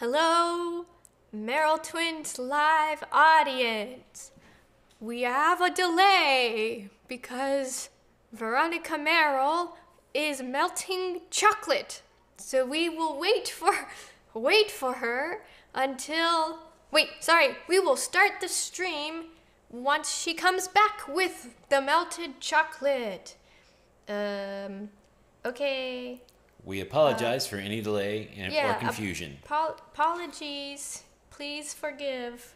Hello, Merrell Twins live audience. We have a delay because Veronica Merrell is melting chocolate. So we will wait for wait for her until wait, sorry, we will start the stream once she comes back with the melted chocolate. Um okay. We apologize for any delay and, yeah, or ap- confusion. Apol- apologies. Please forgive.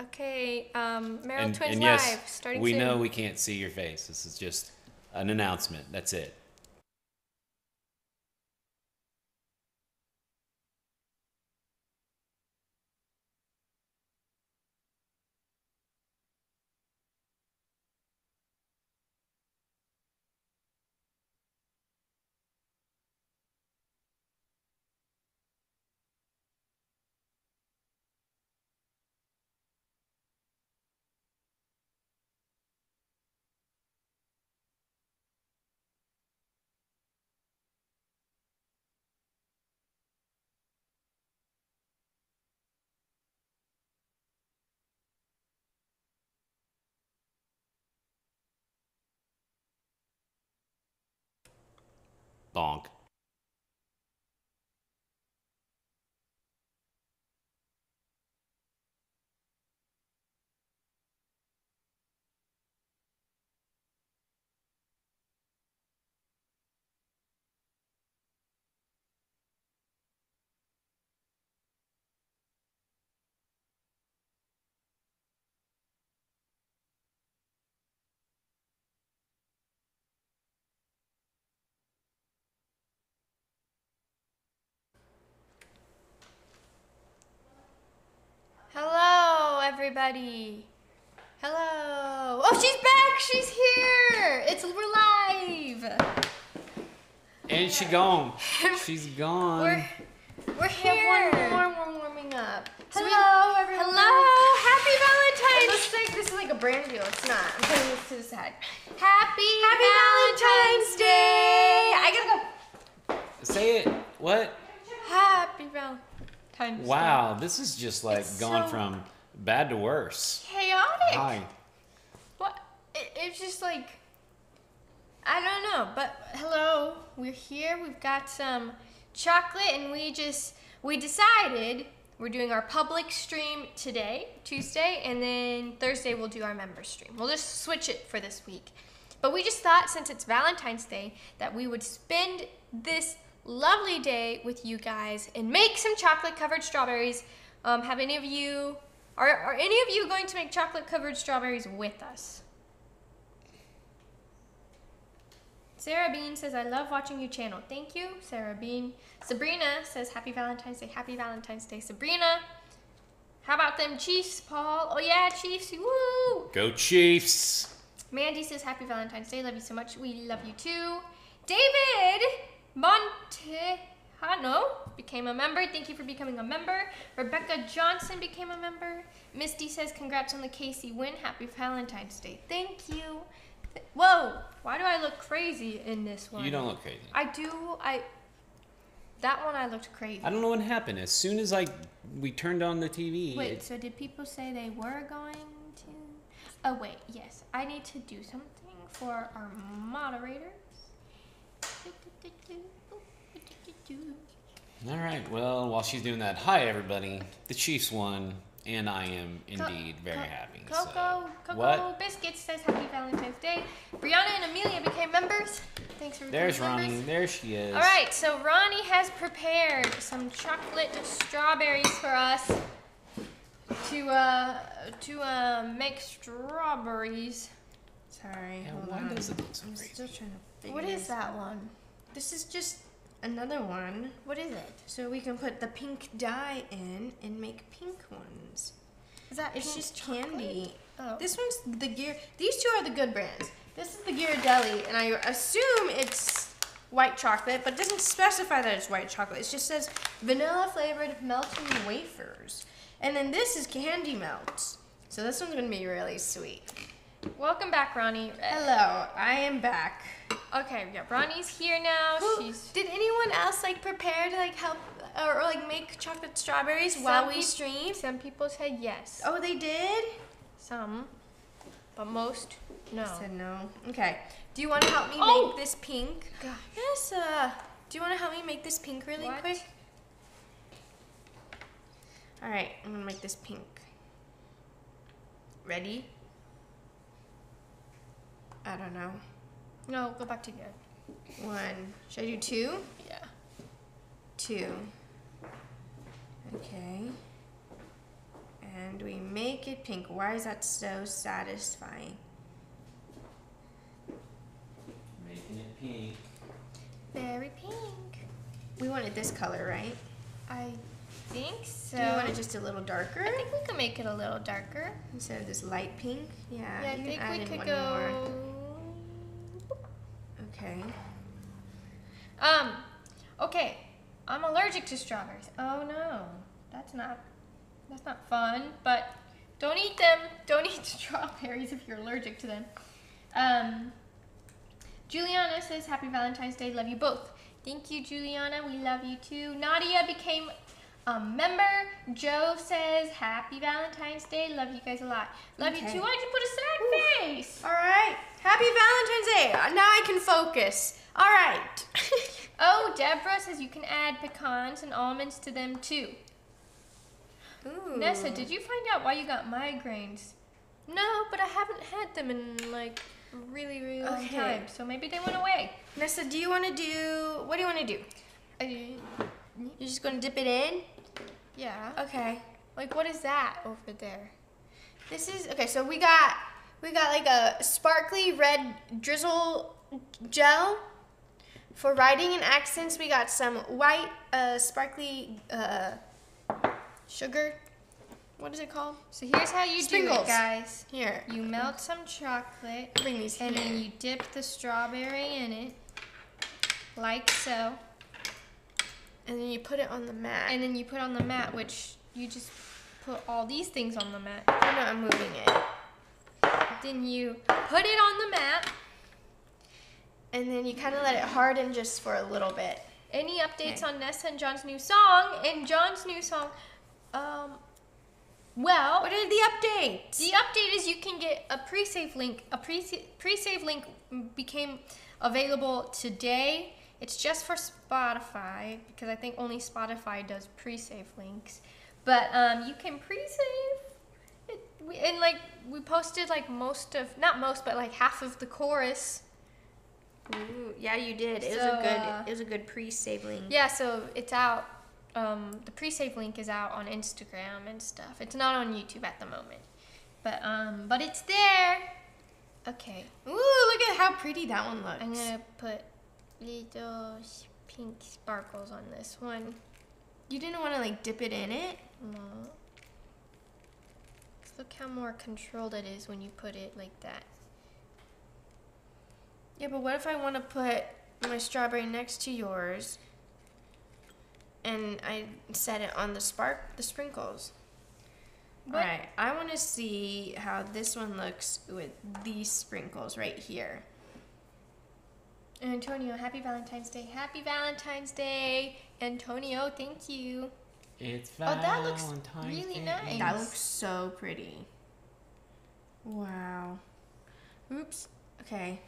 Okay, um, Merrell and, Twins and Live yes, starting we soon. know we can't see your face. This is just an announcement. That's it. Bonk. Hello, everybody. Hello. Oh, she's back. She's here. It's we're live. And she gone. She's gone. We're we're here. We have one more one warming up. So we- Hello, everyone. Hello. Happy It Valentine's. looks like this is like a brand deal. It's not. I'm putting this to the side. Happy Happy Valentine's Day! I gotta go. Say it. What? Happy Valentine's Day. Wow, this is just like It's gone so- from bad to worse. Chaotic. Hi. What? It, it's just like I don't know, but hello, we're here. We've got some chocolate, and we just we decided we're doing our public stream today, Tuesday, and then Thursday we'll do our member stream. We'll just switch it for this week. But we just thought since it's Valentine's Day that we would spend this lovely day with you guys and make some chocolate covered strawberries. Um, have any of you are, are any of you going to make chocolate covered strawberries with us? Sarah Bean says, I love watching your channel. Thank you, Sarah Bean. Sabrina says, Happy Valentine's Day. Happy Valentine's Day, Sabrina. How about them Chiefs, Paul? Oh, yeah, Chiefs. Woo! Go Chiefs. Mandy says, Happy Valentine's Day. Love you so much. We love you too. David Montejano became a member. Thank you for becoming a member. Rebecca Johnson became a member. Misty says, Congrats on the KC win. Happy Valentine's Day. Thank you. Th- Whoa, why do I look crazy in this one? You don't look crazy. I do. I. That one I looked crazy. I don't know what happened. As soon as I we turned on the TV, Wait, it- so did people say they were going to? Oh, wait, yes. I need to do something for our moderators. All right. Well, while she's doing that, hi everybody. The Chiefs won, and I am indeed very Co- happy. Coco, so. Coco What? Biscuits says Happy Valentine's Day. Brianna and Amelia became members. Thanks for becoming There's members. Ronnie. There she is. All right, so Ronnie has prepared some chocolate strawberries for us to uh to uh make strawberries. Sorry. Yeah, hold why on. does it look so I'm crazy? still trying to figure What is that one? This is just another one. What is it? So we can put the pink dye in and make pink ones. Is that It's just chocolate? candy. Oh. This one's the gear. These two are the good brands. This is the Ghirardelli, and I assume it's white chocolate, but it doesn't specify that it's white chocolate. It just says vanilla flavored melting wafers. And then this is candy melts. So this one's gonna be really sweet. Welcome back, Ronnie. Hello, I am back. Okay, yeah, Ronnie's here now. She's Did anyone else like prepare to like help or like make chocolate strawberries while we stream? Some people said yes. Oh, they did. Some, but most no. Said no. Okay. Do you want to help me Oh! make this pink? Gosh. Yes. Uh, do you want to help me make this pink really What? quick? All right, I'm gonna make this pink. Ready? I don't know. No, go back to good. One. Should I do two? Yeah. Two. Okay. And we make it pink. Why is that so satisfying? Making it pink. Very pink. We wanted this color, right? I think so. Do you want it just a little darker I think we can make it a little darker. instead of this light pink? Yeah. Yeah, I think we could go. more. Okay. Um, okay. I'm allergic to strawberries. Oh no, that's not that's not fun. But don't eat them. Don't eat strawberries if you're allergic to them. Um, Juliana says, "Happy Valentine's Day. Love you both." Thank you, Juliana. We love you too. Nadia became a member. Joe says, "Happy Valentine's Day. Love you guys a lot. Love you too." Why'd you put a sad face? All right. Happy Valentine's Day. Uh, Now I can focus. All right. Oh, Deborah says you can add pecans and almonds to them too. Ooh. Nessa, did you find out why you got migraines? No, but I haven't had them in like really, really long Okay. time. So maybe they went away. Nessa, do you want to do? What do you want to do? I, You're just gonna dip it in? yeah. Okay. Like what is that over there? This is okay. So we got we got like a sparkly red drizzle gel for writing and accents. We got some white uh, sparkly uh, sugar. What is it called? So here's how you do it, guys. Here, You melt some chocolate bring these and here. then you dip the strawberry in it, like so. and then you put it on the mat. And then you put on the mat, which you just put all these things on the mat. oh I'm not moving it. Then you put it on the mat. And then you kind of let it harden just for a little bit. Any updates Okay. on Nessa and John's new song? And John's new song, um, well, What are the updates? the update is you can get a pre-save link. A pre pre-save link became available today. It's just for Spotify because I think only Spotify does pre-save links. But um, you can pre-save we, and like we posted like most of not most but like half of the chorus. Ooh, yeah, you did. It was a good. uh, it was a good pre-save link. Yeah, so it's out. Um, the pre-save link is out on Instagram and stuff. It's not on YouTube at the moment, but um, but it's there. Okay, Ooh, look at how pretty that one looks. I'm gonna put little pink sparkles on this one. You didn't want to like dip it in it. No. Look how more controlled it is when you put it like that. Yeah, but what if I want to put my strawberry next to yours, and I set it on the spark, the sprinkles? What- All right, I want to see how this one looks with these sprinkles right here. Antonio, happy Valentine's Day. Happy Valentine's Day. Antonio, thank you. It's Oh, that looks really Day. nice. That looks so pretty. Wow. Oops. Okay.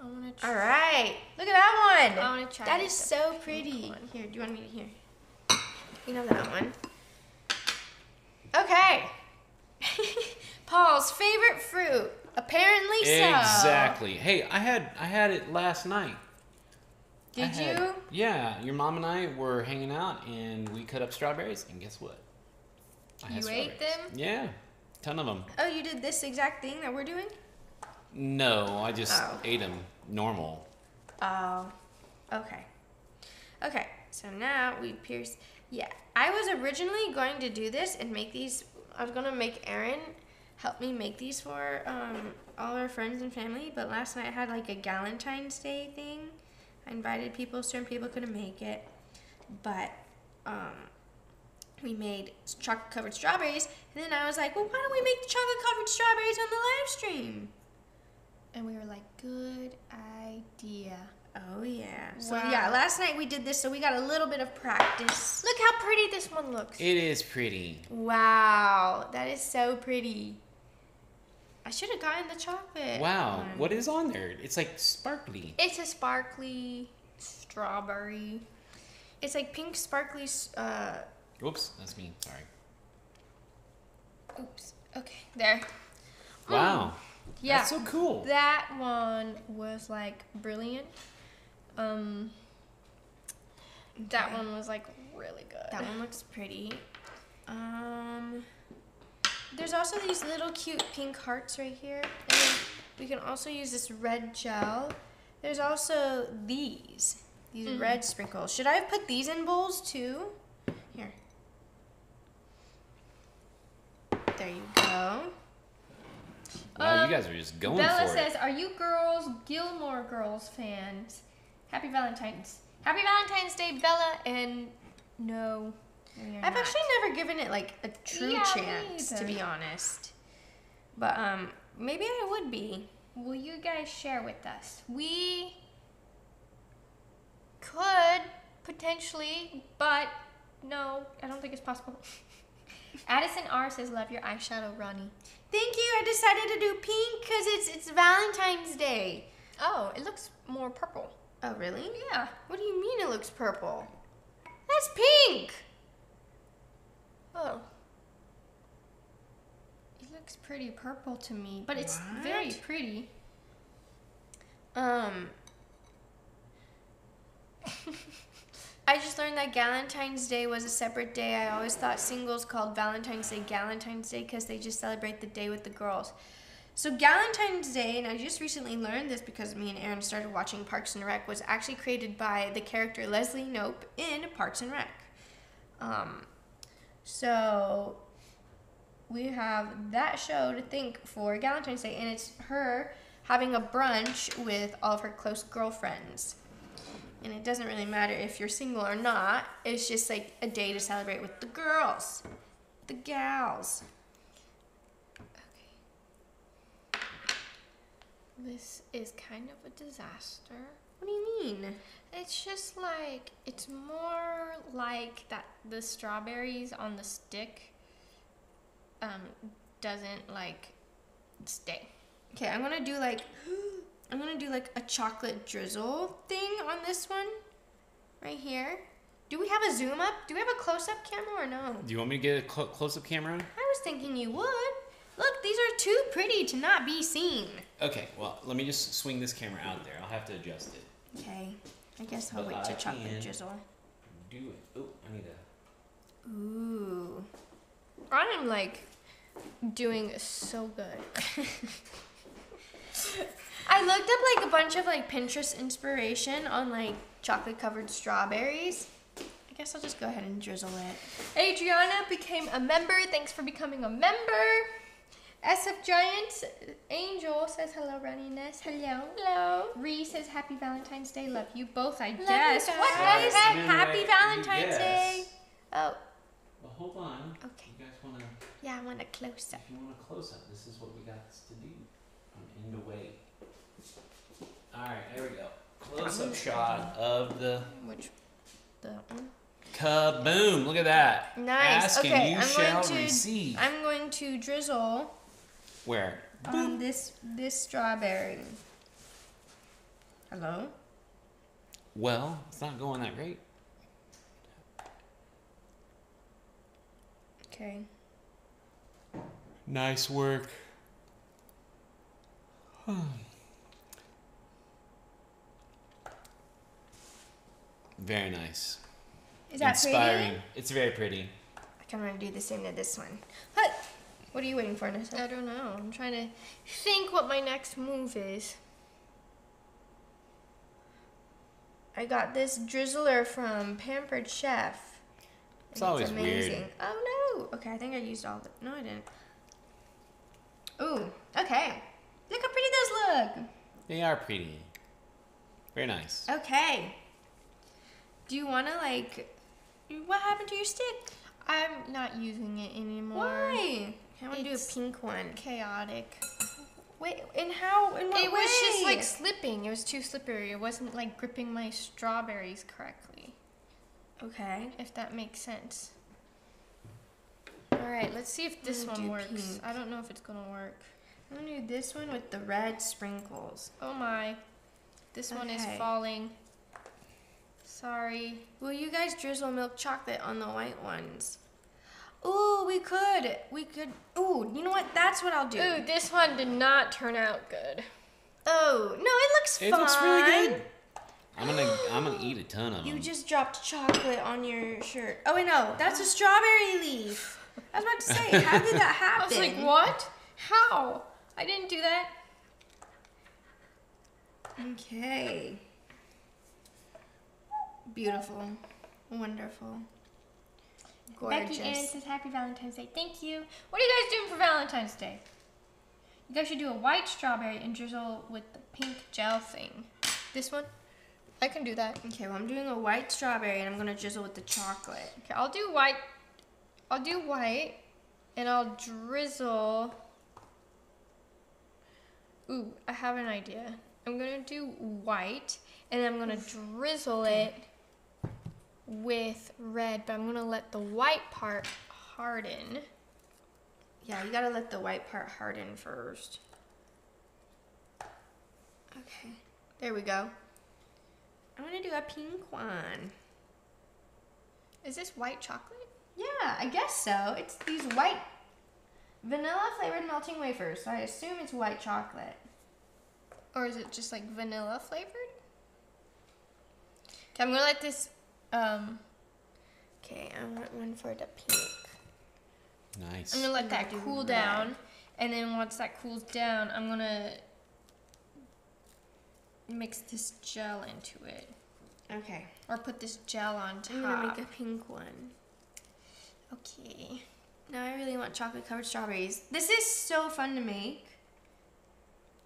I wanna try. All right. Look at that one. I wanna try. That the is so pretty. one. Here, do you want me to here? You know that one. Okay. Paul's favorite fruit. Apparently so. Exactly. Hey, I had I had it last night. Did had- you? Yeah, your mom and I were hanging out and we cut up strawberries and guess what? I You ate them? Yeah, ton of them. Oh, you did this exact thing that we're doing? No, I just Oh. ate them normal. Oh. Okay. Okay. So now we pierce. Yeah, I was originally going to do this and make these. I was gonna make Aaron help me make these for um, all our friends and family. But last night I had like a Galentine's Day thing. I invited people. Certain people couldn't make it, but um, we made chocolate covered strawberries. And then I was like, well, why don't we make chocolate covered strawberries on the live stream? And we were like, good idea. Oh yeah. So Wow. yeah, last night we did this, so we got a little bit of practice. Look how pretty this one looks. It is pretty. Wow, that is so pretty. I should have gotten the chocolate. Wow. one. What is on there? It's like sparkly. It's a sparkly strawberry. It's like pink sparkly. s- Uh, Whoops, that's me. Sorry. Oops. Okay, there. Wow. Yeah. That's so cool. That one was like brilliant. Um that Okay. one was like really good. that one looks pretty. Um, there's also these little cute pink hearts right here, and then we can also use this red gel. There's also these, these Mhm. red sprinkles. Should I have put these in bowls too? Here. There you go. Wow, Um, you guys are just going Bella for says, it. "Are you girls Gilmore Girls fans? Happy Valentine's. Happy Valentine's Day, Bella." And no, we are I've not. actually never given it like a true Yeah, chance, to be honest. But um, maybe I would be. Will you guys share with us? We could potentially, but no, I don't think it's possible. Addison R says, "Love your eyeshadow, Ronnie." Thank you. I decided to do pink because it's it's Valentine's Day. Oh, it looks more purple. Oh really? Yeah. What do you mean it looks purple? That's pink. Oh. It looks pretty purple to me, but it's very pretty. Um. I just learned that Galentine's Day was a separate day. I always thought singles called Valentine's Day Galentine's Day because they just celebrate the day with the girls. So Galentine's Day, and I just recently learned this because me and Aaron started watching Parks and Rec, was actually created by the character Leslie Knope in Parks and Rec. Um, so we have that show to think for Galentine's Day, and it's her having a brunch with all of her close girlfriends. And it doesn't really matter if you're single or not. It's just like a day to celebrate with the girls, the gals. This is kind of a disaster. What do you mean? It's just like it's more like that the strawberries on the stick um doesn't like stay. Okay, I'm gonna do like I'm gonna do like a chocolate drizzle thing on this one, right here. Do we have a zoom up? Do we have a close up camera or no? Do you want me to get a clo- close up camera? I was thinking you would. Look, these are too pretty to not be seen. Okay, well, let me just swing this camera out there. I'll have to adjust it. Okay, I guess I'll But wait to I chocolate drizzle. Do it. Oh, I need a. Ooh. I'm like doing so good. I looked up like a bunch of like Pinterest inspiration on like chocolate covered strawberries. I guess I'll just go ahead and drizzle it. Adriana became a member. Thanks for becoming a member. SF Giant Angel says hello, Runniness. Hello. Hello. Ree says happy Valentine's Day. Love you both. I you guess. What guys. the heck? Happy right, Valentine's yes. Day. Oh, Well, hold on. Okay. You guys want to, yeah, I want a close up. if you want a close up, this is what we got to do. I'm in the way. Alright, there we go. Close up mm-hmm. shot of the Which? That one. kaboom. Look at that. Nice. Ask and okay, you I'm shall going to receive. I'm going to drizzle Where? Um, on this this strawberry. Hello. Well, it's not going that great. Okay. Nice work. Very nice. Is that Inspiring. pretty? It's very pretty. I kind of want to do the same to this one. What? What are you waiting for, Nessa? I don't know. I'm trying to think what my next move is. I got this drizzler from Pampered Chef. It's and always weird. Oh no! Okay, I think I used all the. No, I didn't. Ooh, okay. Look how pretty those look. They are pretty. Very nice. Okay. Do you want to like? What happened to your stick? I'm not using it anymore. Why? I want to do a pink one. Chaotic. Wait, and how? In what It was just like slipping. It was too slippery. It wasn't like gripping my strawberries correctly. Okay. If that makes sense. All right, let's see if this one works. pink. I don't know if it's gonna work. I'm gonna do this one with the red sprinkles. Oh my, this one is falling. Sorry. Will you guys drizzle milk chocolate on the white ones? Ooh, we could. We could. Ooh, you know what? That's what I'll do. Ooh, this one did not turn out good. Oh, no, it looks It fine. looks really good. I'm gonna I'm gonna eat a ton of them. You just dropped chocolate on your shirt. Oh wait, no, that's a strawberry leaf. I was about to say, how did that happen? I was like, what? How? I didn't do that. Okay. Beautiful. Wonderful. Gorgeous. Becky Ann says Happy Valentine's Day. Thank you. What are you guys doing for Valentine's Day? You guys should do a white strawberry and drizzle with the pink gel thing. This one? I can do that. Okay, well I'm doing a white strawberry and I'm gonna drizzle with the chocolate. Okay, I'll do white. I'll do white, and I'll drizzle. Ooh, I have an idea. I'm gonna do white, and I'm gonna drizzle it with red, but I'm gonna let the white part harden. Yeah, you gotta let the white part harden first. Okay, there we go. I'm gonna do a pink one. Is this white chocolate? Yeah, I guess so. It's these white vanilla flavored melting wafers, so I assume it's white chocolate. Or is it just like vanilla flavored? Okay, I'm gonna let this. Um, Okay, I want one for the pink. nice. I'm gonna let I'm gonna that do cool red. down, and then once that cools down, I'm gonna mix this gel into it, Okay, or put this gel on top. I'm gonna make a pink one. Okay. Now I really want chocolate covered strawberries. This is so fun to make.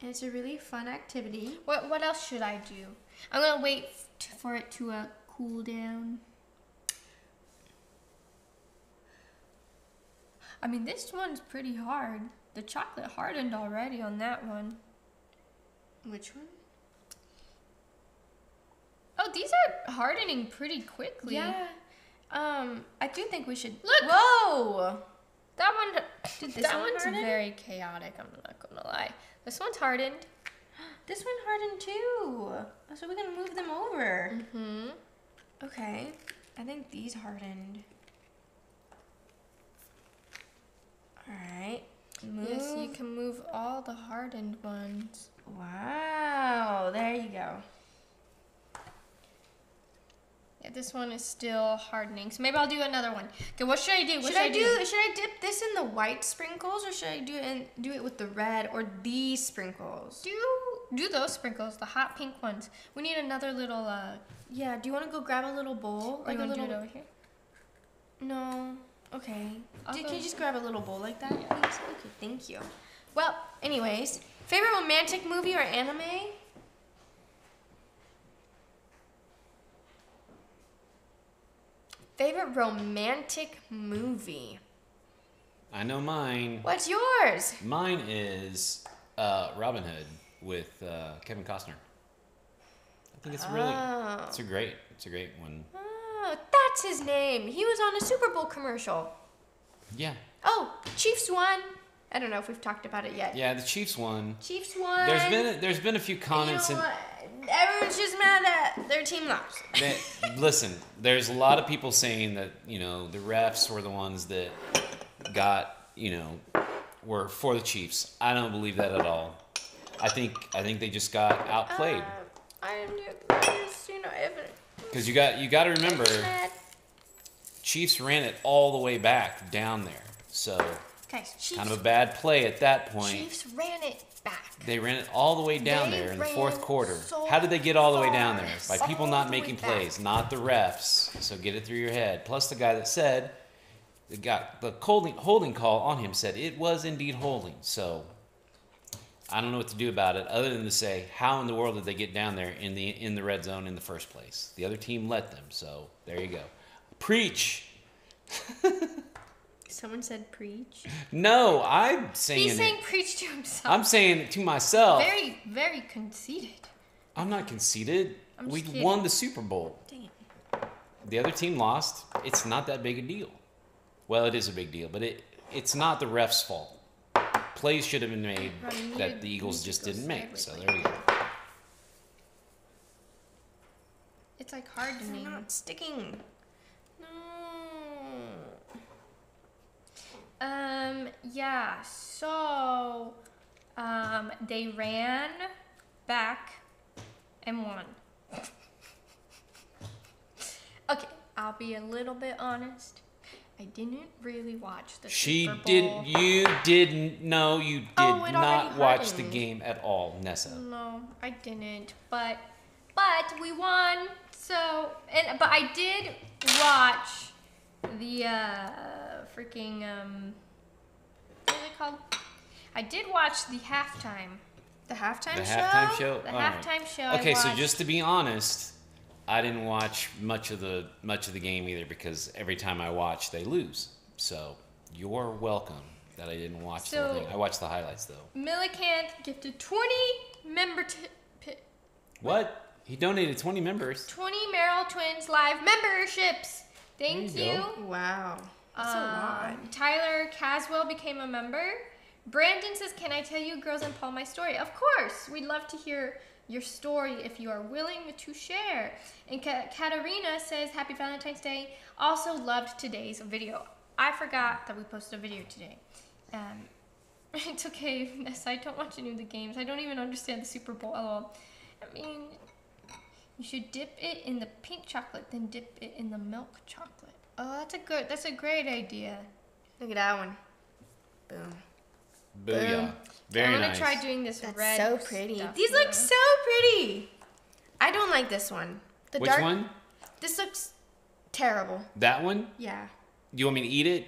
And it's a really fun activity. What what else should I do? I'm gonna wait f- t- for it to uh, cool down. I mean, this one's pretty hard. The chocolate hardened already on that one. Which one? Oh, these are hardening pretty quickly. Yeah. Um, I do think we should Look! Whoa! That one, Did this that one one's harden? very chaotic. I'm not gonna lie. This one's hardened. This one hardened too. So we're gonna move them over. Hmm. Okay. I think these hardened. Alright. Yes, you can move all the hardened ones. Wow. There you go. Yeah, this one is still hardening. So maybe I'll do another one. Okay, what should I do? What should I do? Should I dip this in the white sprinkles, or should I do it in, do it with the red or these sprinkles? Do do those sprinkles, the hot pink ones. We need another little uh Yeah. Do you want to go grab a little bowl, like like a do little? it over here. No. Okay. I'll Do- can you just grab a little bowl like that, please? Okay. Thank you. Well, anyways, favorite romantic movie or anime? Favorite romantic movie? I know mine. What's yours? Mine is uh, Robin Hood with uh, Kevin Costner. I think it's really, Oh. it's a great, it's a great one. Oh, that's his name. He was on a Super Bowl commercial. Yeah, Oh, Chiefs won. I don't know if we've talked about it yet. yeah. The Chiefs won. Chiefs won. There's been a, there's been a few You know comments in. Everyone's just mad that their team lost. that, listen, there's a lot of people saying that you know the refs were the ones that got you know were for the Chiefs. I don't believe that at all. I think I think they just got outplayed Uh, I didn't do I just, you know, if because you got you got to remember Chiefs ran it all the way back down there, so Chiefs, kind of a bad play at that point. Chiefs ran it back. They ran it all the way down They there in the fourth quarter. so How did they get all the way down there? By people not making back. plays, not the refs. So get it through your head. Plus the guy that said, the guy, the holding, holding call on him said it was indeed holding. So I don't know what to do about it other than to say, how in the world did they get down there in the in the red zone in the first place? The other team let them. So there you go. Preach. Someone said preach. No, I'm saying He's it. saying preach to himself. I'm saying it to myself. very, very conceited. I'm not conceited. I'm we won the Super Bowl. Dang. The other team lost. It's not that big a deal. Well, it is a big deal, but it it's not the ref's fault. Plays should have been made that the Eagles just didn't make. So there you go. It's like hard to They're name. not sticking. No. Um, yeah, so um, they ran back and won. okay, I'll be a little bit honest. I didn't really watch the She Super Bowl. didn't. You didn't. No, you did Oh, not watch the game at all, Nessa. No, I didn't. But but we won. So and but I did watch the uh freaking um what is it called? I did watch the halftime. The halftime The show. halftime show. The right. halftime show. I Okay, so just to be honest, I didn't watch much of the much of the game either because every time I watch, they lose. So you're welcome that I didn't watch the whole So- thing. I watched the highlights though. Millicanth gifted 20 member t- p- What? He donated 20 members. 20 Merrell Twins live memberships. Thank There you you. Wow. That's a lot. Um, Tyler Caswell became a member. Brandon says, Can I tell you girls and Paul my story? Of course. We'd love to hear your story if you are willing to share. And Ka- Katarina says, Happy Valentine's Day. Also loved today's video. I forgot that we posted a video today. Um, it's okay, Nessa. I don't watch any of the games. I don't even understand the Super Bowl. at all. I mean, you should dip it in the pink chocolate, then dip it in the milk chocolate. Oh, that's a good. That's a great idea. Look at that one. Boom. Booyah. Very I'm gonna nice. try doing this That's red. so pretty. stuff These here. look so pretty. I don't like this one. The Which dark. one? This looks terrible. That one? Yeah. You want me to eat it?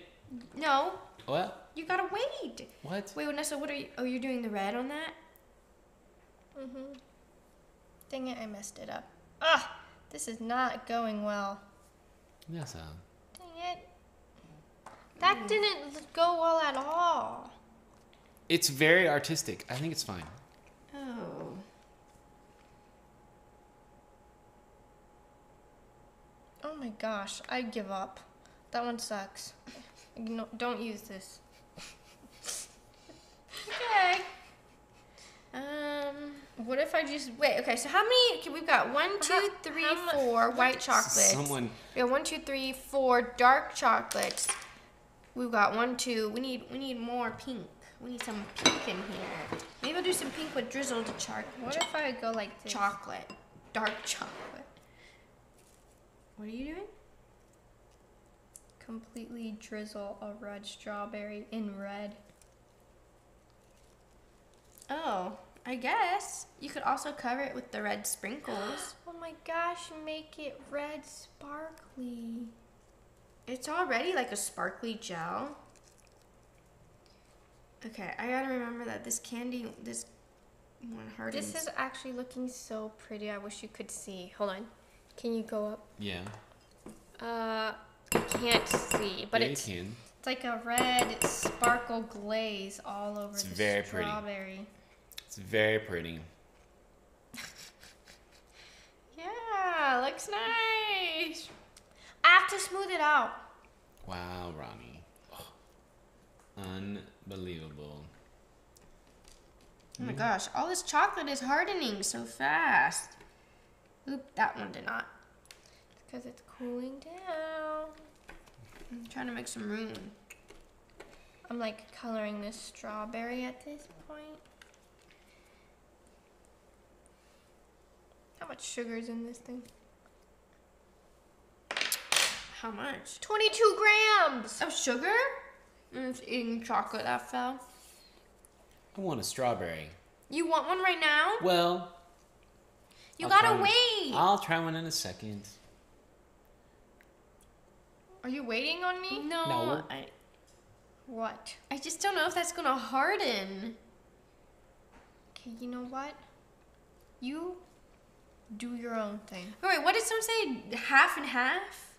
No, What? you gotta wait. What? Wait, Vanessa, what are you? Oh, you're doing the red on that? Mm-hmm. Dang it! I messed it up. Ah, this is not going well. Nessa. Dang it. That didn't l- go well at all. It's very artistic. I think it's fine. Oh. Oh my gosh, I give up. That one sucks. No, don't use this. okay. Um. What if I just Wait. Okay. So how many? Okay, we've got one, two, How- how mu- four white chocolates. Someone. We have one, two, three, four dark chocolates. We've got one, two. We need we need more pink. We need some pink in here. Maybe I'll do some pink with drizzled char- What if I go like this? chocolate, dark chocolate. What are you doing? Completely drizzle a red strawberry in red. Oh, I guess you could also cover it with the red sprinkles. Oh my gosh, make it red sparkly. It's already like a sparkly gel. Okay, I gotta remember that this candy, this one hardens. This is actually looking so pretty. I wish you could see. Hold on. Can you go up? Yeah. Uh, I can't see, but yeah, it's you can. it's like a red sparkle glaze all over It's the very pretty. strawberry. It's very pretty. yeah, looks nice. I have to smooth it out. Wow, Ronnie. Unbelievable. Oh my gosh, all this chocolate is hardening so fast. Oop, that one did not. Because it's cooling down. I'm trying to make some room. I'm like coloring this strawberry at this point. How much sugar is in this thing? How much? 22 grams! Of sugar? Mm, it's eating chocolate that fell. I want a strawberry. You want one right now? Well, You I'll gotta try one- wait. I'll try one in a second. Are you waiting on me? no, No. I, What? I just don't know if that's gonna harden. Okay, you know what? You do your own thing. All right, what did someone say? Half and half?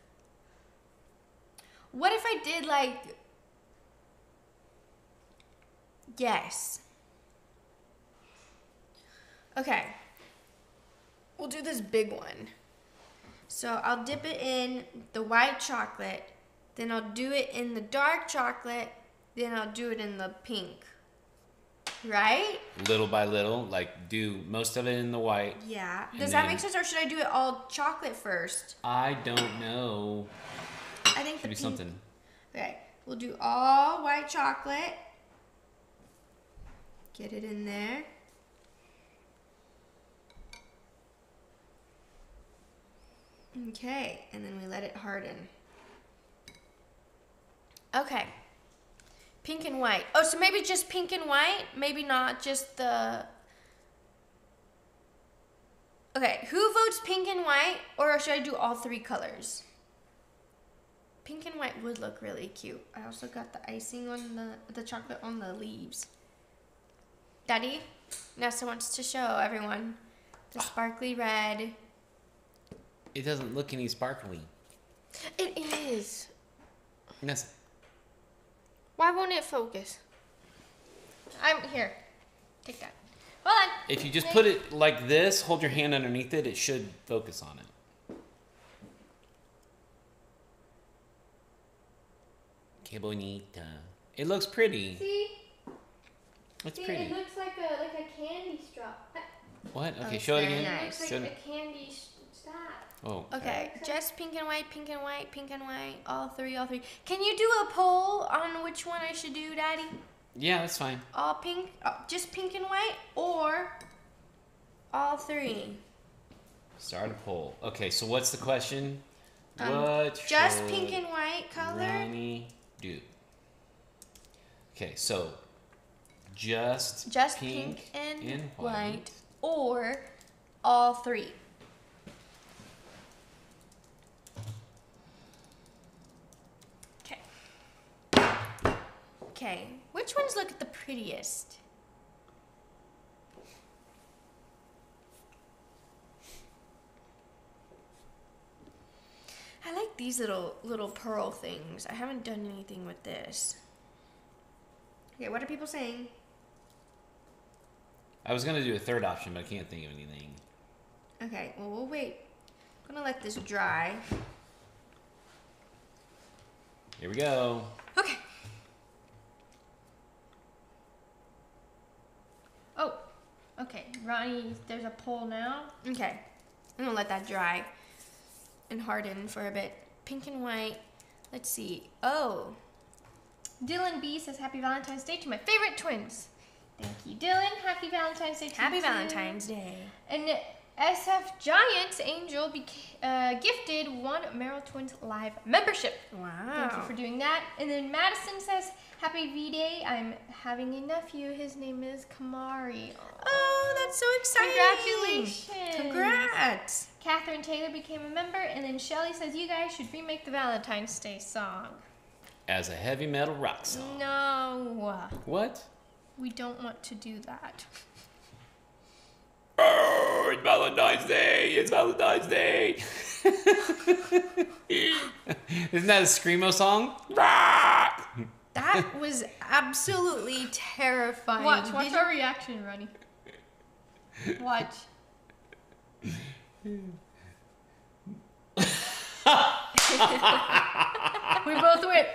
What if I did like Yes. Okay. We'll do this big one. So I'll dip it in the white chocolate, then I'll do it in the dark chocolate, then I'll do it in the pink. Right? Little by little, like do most of it in the white. Yeah. Does that make sense or should I do it all chocolate first? I don't know. I think the Maybe pink. something. Okay. We'll do all white chocolate. Get it in there. Okay, and then we let it harden. Okay. Pink and white. Oh, so maybe just pink and white? Maybe not just the. Okay, who votes pink and white, or should I do all three colors? Pink and white would look really cute. I also got the icing on the the chocolate on the leaves. Daddy, Nessa wants to show everyone the sparkly red. It doesn't look any sparkly. It is. That's Why won't it focus? I'm here. Take that. Hold on. if you just put it like this, hold your hand underneath it, it should focus on it. Que bonita. It looks pretty. See? It's See, pretty. it looks like a like a candy straw. What? Okay, Okay, show it very again. It nice. looks like it. a candy sh- stop. Oh. Okay, just pink and white, pink and white, pink and white, all three, all three. Can you do a poll on which one I should do, Daddy? Yeah, that's fine. All pink, uh, just pink and white, or all three? Start a poll. Okay, so what's the question? Um, what Just pink and white color. Ronnie do? Okay, so just Just pink, pink, and, and white. white. or all three. Okay. Okay, which ones look the prettiest? I like these little little pearl things. I haven't done anything with this. Okay, what are people saying? I was gonna do a third option, but I can't think of anything. Okay, well, we'll wait. I'm gonna let this dry. Here we go. Okay. Oh, okay. Ronnie, there's a poll now. Okay. I'm gonna let that dry and harden for a bit. Pink and white. Let's see. Oh, Dylan B says Happy Valentine's Day to my favorite twins. Thank you, Dylan. Happy Valentine's Day Happy too. Valentine's Day. And SF Giants Angel beca- uh, gifted one Merrell Twins live membership. Wow. Thank you for doing that. And then Madison says, Happy V Day. I'm having a nephew. His name is Kamari. Oh, that's so exciting. Congratulations. Congrats. Catherine Taylor became a member. And then Shelly says, You guys should remake the Valentine's Day song. As a heavy metal rock song. No, What? We don't want to do that. Oh, it's Valentine's Day. It's Valentine's Day. Isn't that a screamo song? That was absolutely terrifying. Watch, watch Did our reaction, Ronnie. Watch. we both went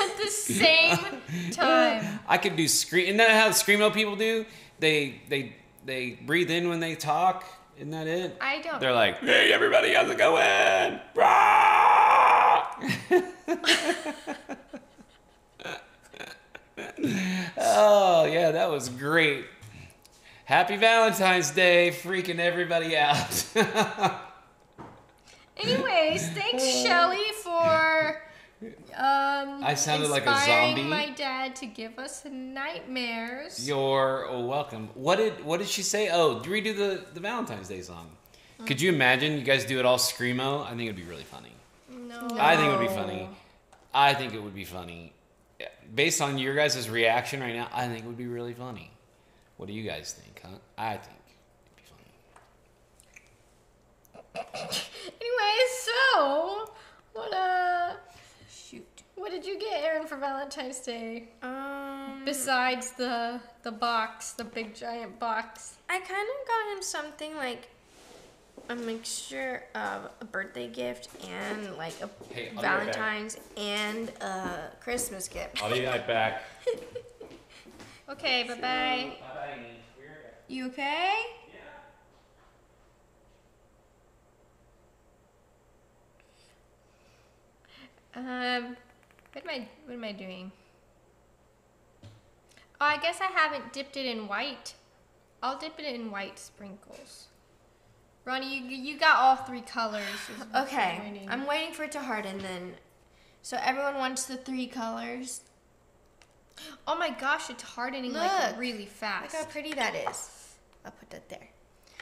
at the same time. I could do scream. Isn't that how the screamo people do? They they they breathe in when they talk. Isn't that it? I don't. They're like, "Hey, everybody, how's it going?" Rah! oh yeah, that was great. Happy Valentine's Day, freaking everybody out. Anyways, thanks Shelly for um I sounded like a inspiring zombie. my dad to give us nightmares. You're welcome. What did what did she say? Oh, redo the the Valentine's Day song. Could you imagine you guys do it all screamo? I think it'd be really funny. no. I think it would be funny. I think it would be funny. Based on your guys' reaction right now, I think it would be really funny. What do you guys think, huh? I think it'd be funny. Anyways, so what uh Shoot. what did you get Aaron for Valentine's Day? Um. besides the the box, the big giant box. I kind of got him something like a mixture of a birthday gift and like a Hey, I'll be right back. Valentine's and a Christmas gift. I'll be right back. Okay, bye bye. Bye bye. You okay? Um, what am I what am I doing? Oh, I guess I haven't dipped it in white. I'll dip it in white sprinkles. Ronnie, you you got all three colors. Okay, I'm waiting. I'm waiting for it to harden then. So everyone wants the three colors. Oh my gosh, it's hardening like Look. really Look how pretty that is. I'll put that there.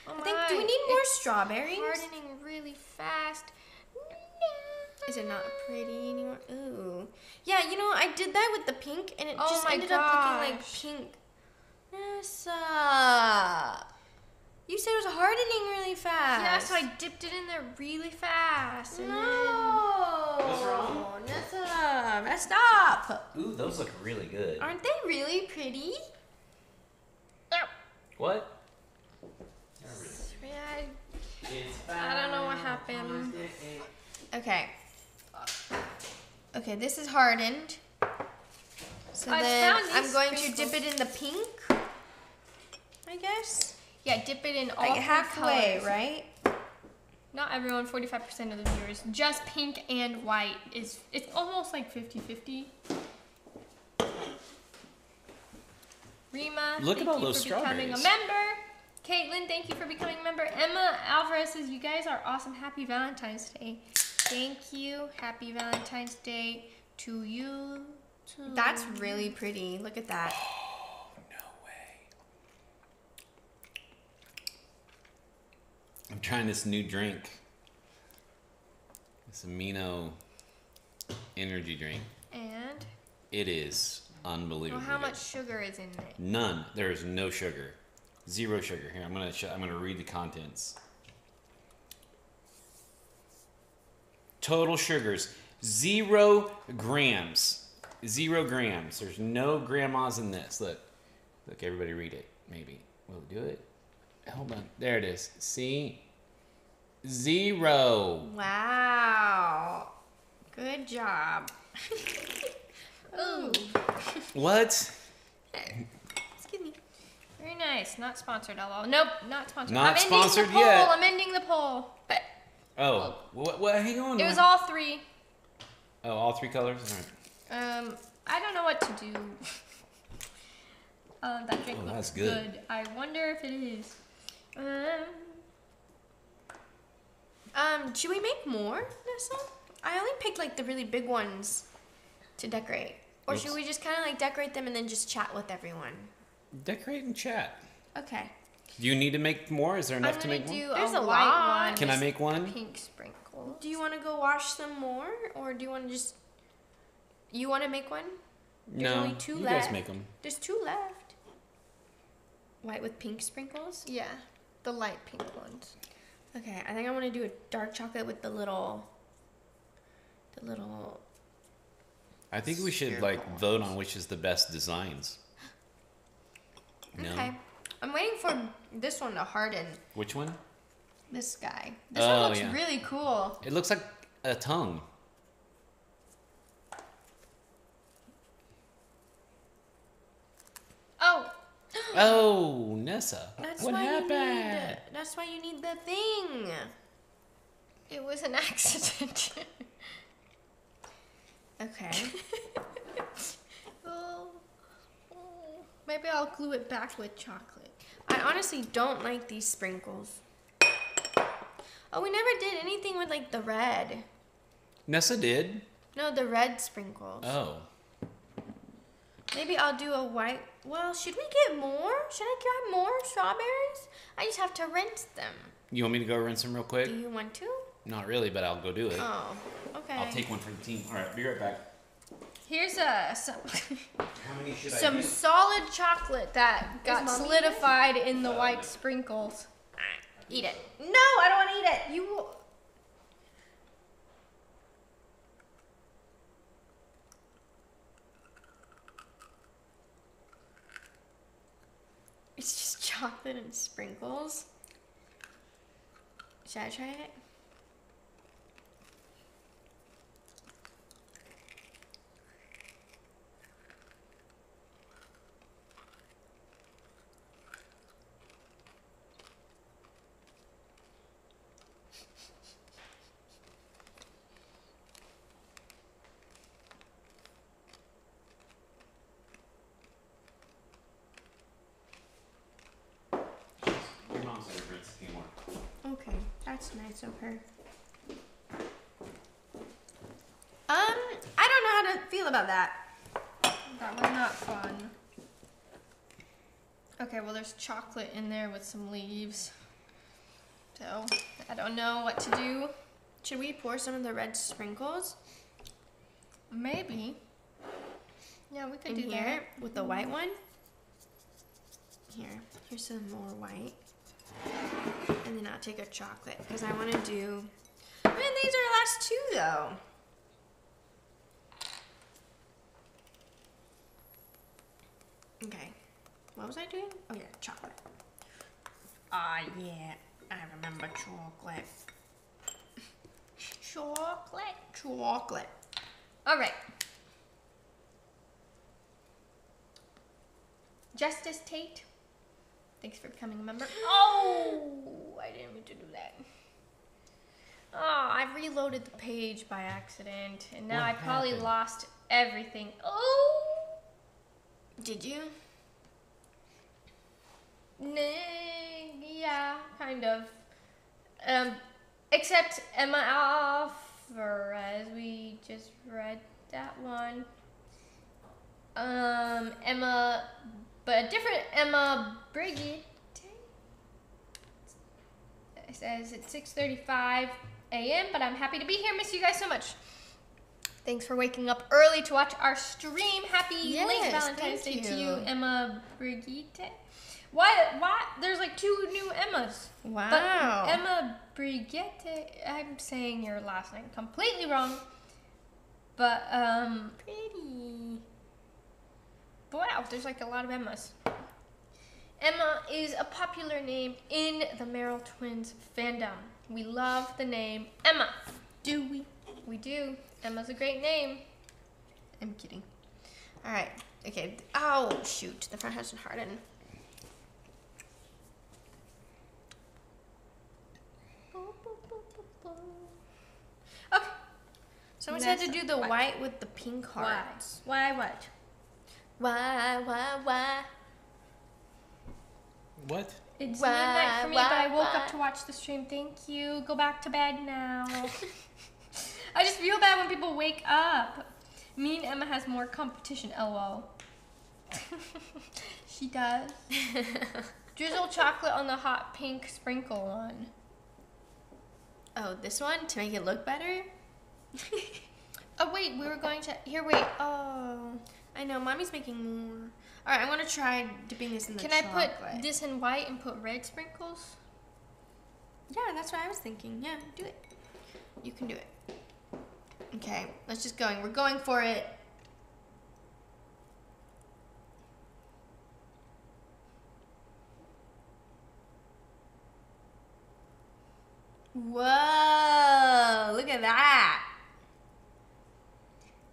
Oh I think. Do we need more it's strawberries? Hardening really fast. Is it not pretty anymore? Ooh. Yeah, you know, I did that with the pink and it Oh just my ended up looking like pink. Nessa. You said it was hardening really fast. Yeah, so I dipped it in there really fast. And No. What's wrong? Nessa, messed up. Ooh, those look really good. Aren't they really pretty? Then, What? yeah, I don't know what happened. Okay. Okay, this is hardened. So I then found I'm these going to dip it in the pink. I guess. yeah, dip it in all Like three halfway, colors. right? Not everyone, 45% of the viewers. Just pink and white is it's almost like 50-50. Rima, Look thank at all you those for becoming a member. Caitlin, thank you for becoming a member. Emma Alvarez says you guys are awesome. Happy Valentine's Day. Thank you. Happy Valentine's Day to you. Too. That's really pretty. Look at that. No way. I'm trying this new drink. This amino energy drink. and It is unbelievable. well, unbelievable. how much sugar is in it? None. There is no sugar. Zero sugar. Here, I'm gonna show, I'm gonna read the contents. Total sugars zero grams. Zero grams. There's no grandmas in this. Look, look. Everybody read it. Maybe will it do it? Hold on. There it is. See, zero. Wow. Good job. Ooh, What? Excuse me. very nice. Not sponsored, lol. Nope, not sponsored. Not I'm ending sponsored the poll. yet. I'm ending the poll. But Oh, what? What? Hang on. it was all three. Oh, all three colors. All right. Um, I don't know what to do. Uh, that drink Oh, looks that's good. I wonder if it is. Um, Um, should we make more, Nessa? I only picked like the really big ones to decorate. Or should we just kind of like decorate them and then just chat with everyone? Decorate and chat. Okay. Do you need to make more? Is there enough I'm to make do more? There's a, a white lot. one. Can I make one? pink sprinkles? Do you want to go wash some more, or do you want to just? You want to make one? There's no, only two you left. guys make them. There's two left. White with pink sprinkles. Yeah, the light pink ones. Okay, I think I want to do a dark chocolate with the little, the little. I think we should like vote on which is the best designs. No. I'm waiting for this one to harden. Which one? This guy. This Oh, one looks yeah. really cool. It looks like a tongue. Oh, Oh, Nessa. That's what happened? need. That's why you need the thing. it was an accident. Okay. oh. Maybe I'll glue it back with chocolate. I honestly don't like these sprinkles. Oh, we never did anything with like the red. Nessa did. No, the red sprinkles. Oh. Maybe I'll do a white. Well, should we get more? Should I grab more strawberries? I just have to rinse them. You want me to go rinse them real quick? Do you want to? Not really, but I'll go do it. Oh, okay. I'll take one for the team. All right, be right back. Here's a some, How many should some solid chocolate that got solidified in the uh, white sprinkles. Eat it. No, I don't want to eat it. You. It's just chocolate and sprinkles. Should I try it? Your mom's gonna rinse a few more. Okay, that's nice of her. Um, I don't know how to feel about that. That was not fun. Okay, well, there's chocolate in there with some leaves. So, I don't know what to do. Should we pour some of the red sprinkles Maybe. Yeah, we could in do here that. with the white one? Here, here's some more white. And then I'll take a chocolate because I want to do. Man, these are the last two though. Okay, what was I doing? Oh yeah, chocolate. Ah yeah, I remember chocolate. Chocolate. Chocolate. All right. Justice Tate. Thanks for becoming a member. Oh, I didn't mean to do that. Oh, I reloaded the page by accident, and now What I probably happened? lost everything. Oh, Did you? nah, yeah, kind of. Um, except Emma Alvarez, we just read that one. Um, Emma, but a different Emma Brigitte. It says it's 6:35 a.m. But I'm happy to be here. Miss you guys so much. Thanks for waking up early to watch our stream. Happy late Valentine's Day thank to you, you. Emma Brigitte. Why? Why? There's like two new Emmas. Wow. But Emma Brigitte, I'm saying your last name completely wrong. But um, pretty. Wow, there's like a lot of Emmas. Emma is a popular name in the Merrell Twins fandom. We love the name Emma. Do we? We do. Emma's a great name. I'm kidding. All right. Okay. Oh shoot, the front hasn't hardened. Okay. Someone said to do the white with the pink Why? hearts. Why what? Why? Why? Why? What? It's Why, midnight for me, but I woke why? up to watch the stream. Thank you. Go back to bed now. I just feel bad when people wake up. Me and Emma has more competition. LOL. she does. Drizzle chocolate on the hot pink sprinkle one. oh, this one to make it look better. Oh wait, we were going to here. Wait. Oh, I know, mommy's making more. All right, I'm gonna try dipping this in the can I put this in white and put red sprinkles? Yeah, that's what I was thinking. Yeah, do it. You can do it. Okay, let's just going. We're going for it. Whoa! Look at that.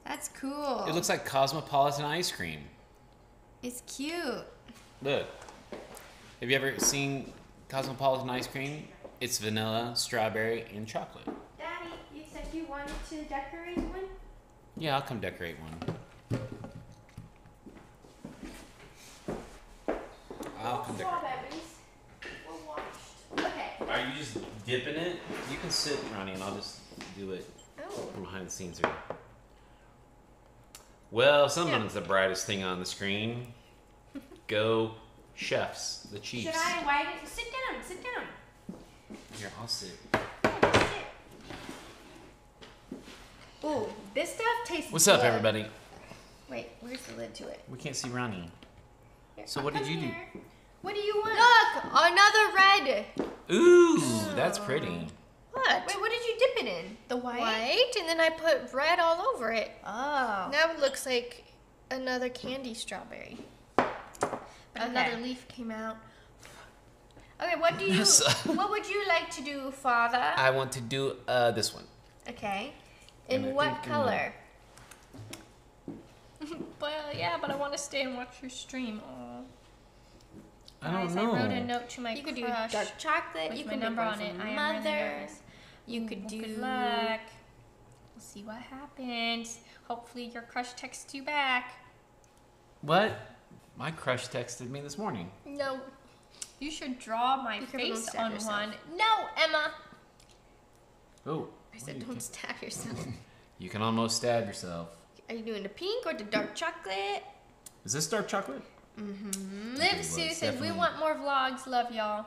That's cool. It looks like cosmopolitan ice cream. It's cute. Look. Have you ever seen cosmopolitan ice cream? It's vanilla, strawberry, and chocolate. Daddy, you said you wanted to decorate one. Yeah, I'll come decorate one. I'll come decorate. Washed. Okay. Are you just dipping it? You can sit, Ronnie, and I'll just do it Oh. from behind the scenes here. Well, someone's the brightest thing on the screen. Go chefs, the chiefs. Should I widen? Sit down. Sit down. Here, I'll sit. Ooh, this stuff tastes. What's up, everybody? Wait, where's the lid to it? We can't see Ronnie. Here, So what did Come you do? What do you want? Look, another red. Ooh, that's pretty. What? Wait, what did you dip it in? The white. White, and then I put red all over it. Oh. Now it looks like another candy strawberry. but Okay. another leaf came out. Okay, what do you? What would you like to do, Father? I want to do uh, this one. Okay. And In what color? well, yeah, but I want to stay and watch your stream. Aw. I don't Guys, know. I wrote a note to my You could do crush dark chocolate. with You my could number make one on it. for I am really mother. nervous. You could Well, do. Good luck. We'll see what happens. Hopefully, your crush texts you back. What? My crush texted me this morning. No. You should draw my Be face on yourself. one. No, Emma. Oh. I said, don't stab yourself. You can almost stab yourself. Are you doing the pink or the dark chocolate? Is this dark chocolate? Mm-hmm. Liv was Sue says we want more vlogs. Love y'all.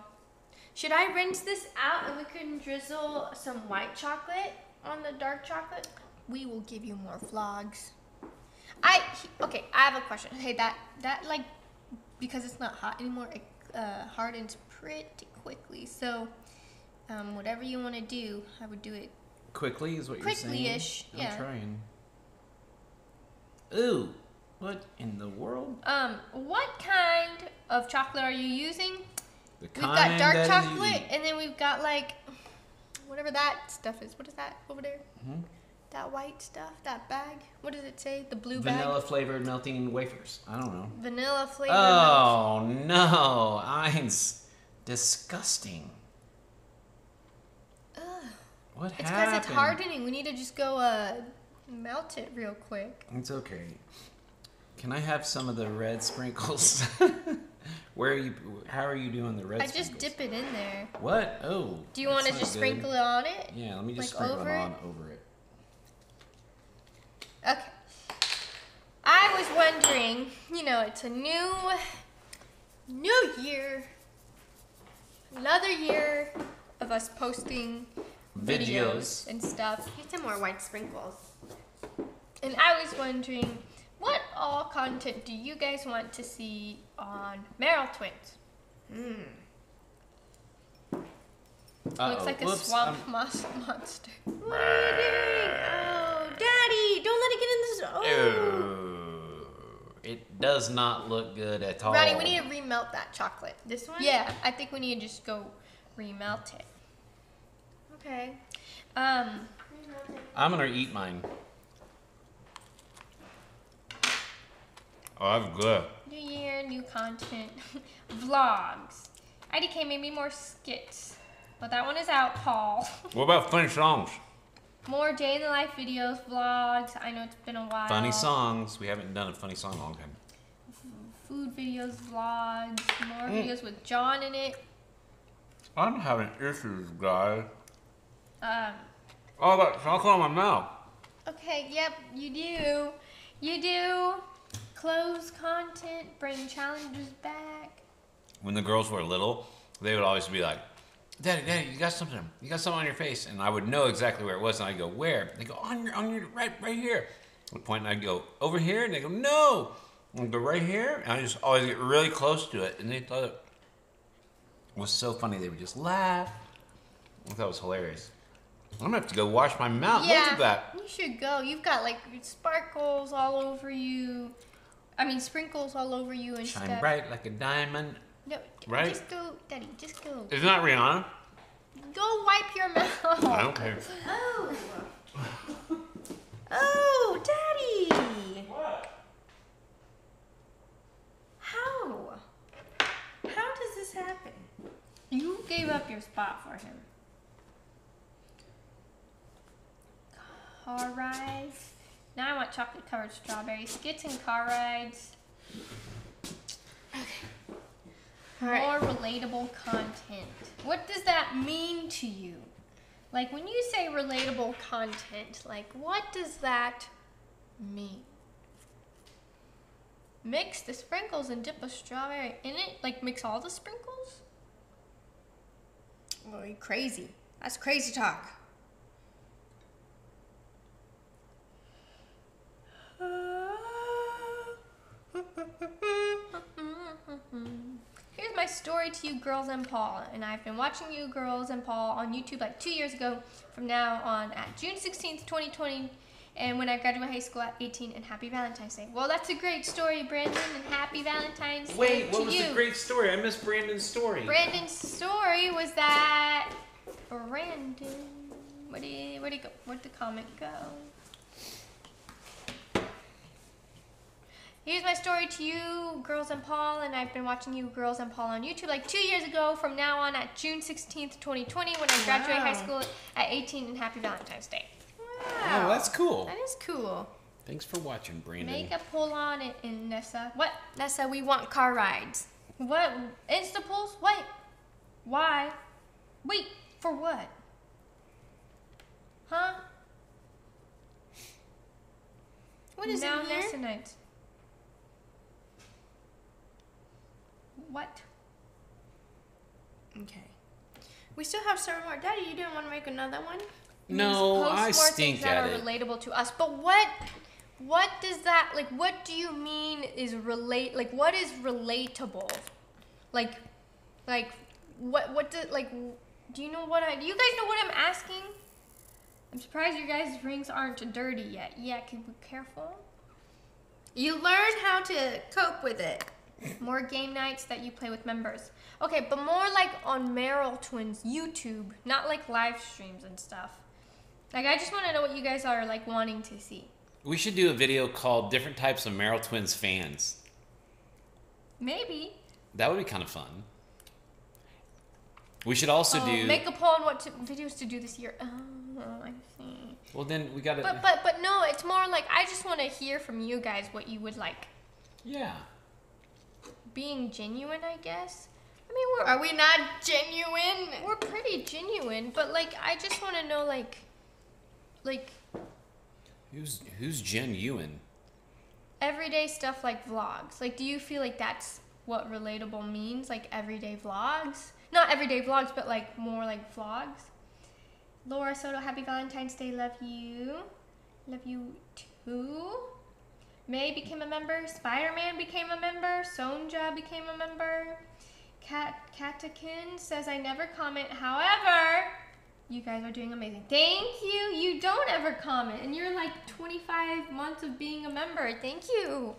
Should I rinse this out and we can drizzle some white chocolate on the dark chocolate? We will give you more vlogs. I okay. I have a question. Hey, that that like because it's not hot anymore, it uh, hardens pretty quickly. So, um, whatever you want to do, I would do it. Quickly is what you're saying. Quickly-ish, I'm yeah. trying. Ooh. What in the world? Um, what kind of chocolate are you using? The We've got dark chocolate, and then we've got like whatever that stuff is. What is that over there? Mhm. That white stuff, that bag. What does it say? The blue Vanilla bag. flavored melting wafers. I don't know. Vanilla flavor. Oh no, Ein's disgusting. Ugh. What It's because it's hardening. We need to just go uh, melt it real quick. It's okay. Can I have some of the red sprinkles? Where are you? How are you doing the red? I just sprinkles? dip it in there. What? Oh. Do you want to just good. sprinkle it on it? Yeah, let me just like, sprinkle over it it? on over it. Okay. I was wondering, you know, it's a new new year. Another year of us posting videos, Videos. and stuff. Get some more white sprinkles. And I was wondering, what all content do you guys want to see on Merrell Twins? Hmm. Uh-oh. Looks like a Whoops, swamp I'm- moss monster. What are you doing? Oh, Daddy, don't let it get in this. Oh. Ew. It does not look good at all. Ronnie, we need to remelt that chocolate. This one? Yeah, I think we need to just go remelt it. Okay. Um, I'm gonna eat mine. Oh, that's good. new year, new content, vlogs. IDK made me more skits, but that one is out, Paul. What about funny songs? more day in the life videos, vlogs. I know it's been a while. Funny songs. We haven't done a funny song in a long time. Food videos, vlogs, more Mm. videos with John in it. I'm having issues, guys. Um, Oh, that chocolate on my mouth. okay, yep, you do. You do. Close content, bring challenges back. When the girls were little, they would always be like, "Daddy, Daddy, you got something? You got something on your face?" And I would know exactly where it was, and I'd go, "Where?" They go, "On your, on your, right, right here." At one point, and I'd go, "Over here," and they go, "No." And I'd go right here, and I just always get really close to it, and they thought it was so funny. They would just laugh. I thought it was hilarious. I'm gonna have to go wash my mouth. Look yeah, at that. you should go. You've got like sparkles all over you. I mean, sprinkles all over you and Shine stuff. bright like a diamond. No, Right? Just go, Daddy. Just go. Isn't that Rihanna? Go wipe your mouth. I don't care. Oh. oh, Daddy. What? How? How does this happen? You gave up your spot for him. Car rides. Now I want chocolate covered strawberries. Skits and car rides. All right. More relatable content. What does that mean to you? Like when you say relatable content, like what does that mean? Mix the sprinkles and dip a strawberry in it? Like mix all the sprinkles? Oh, you crazy. That's crazy talk. Here's my story to you, Girls and Paul. And I've been watching you, Girls and Paul, on YouTube like two years ago. From now on, at June 16th, 2020, and when I graduate high school at 18, and happy Valentine's Day. Well, that's a great story, Brandon, and happy Valentine's Day Wait, what was you. the great story? I missed Brandon's story. Brandon's story was that Brandon. Where did where'd it go? Where'd the comment go? Here's my story to you, Girls and Paul, and I've been watching you, Girls and Paul, on YouTube like two years ago. From now on, at June 16th, 2020, when I graduate high school at 18, and happy Valentine's Day. Oh, that's cool. That is cool. Thanks for watching, Brandon. Make a pull on it, in Nessa. What? Nessa, we want car rides. What? Insta pulls? What? Why? Wait, for what? Huh? What is now it here? Nessa nights. What? Okay. We still have several more. Daddy, you didn't want to make another one? no, I stink that at are it. relatable to us. But what? What does that like? What do you mean is relate? Like, what is relatable? Like, like, what? What do like? Do you know what I? Do you guys know what I'm asking? I'm surprised your guys' rings aren't dirty yet. Yeah, can be careful. You learn how to cope with it. More game nights that you play with members. Okay, but more like on Merrell Twins YouTube, not like live streams and stuff. Like I just want to know what you guys are like wanting to see. We should do a video called "Different Types of Merrell Twins Fans." Maybe. That would be kind of fun. We should also Oh, do. make a poll on what to, videos to do this year. Oh, I see. well, then we got to. But but but no, it's more like I just want to hear from you guys what you would like. yeah. Being genuine, I guess. I mean, we're Are we not genuine? we're pretty genuine, but like I just want to know like like Who's Who's Jen Ewan? everyday stuff like vlogs. Like, do you feel like that's what relatable means? Like everyday vlogs? Not everyday vlogs, but like more like vlogs. Laura Soto, happy Valentine's Day. Love you. Love you too. May became a member. Spider Man became a member. Sonja became a member. Kat Katakin says, I never comment. However, you guys are doing amazing. Thank you. You don't ever comment, and you're like 25 months of being a member. Thank you.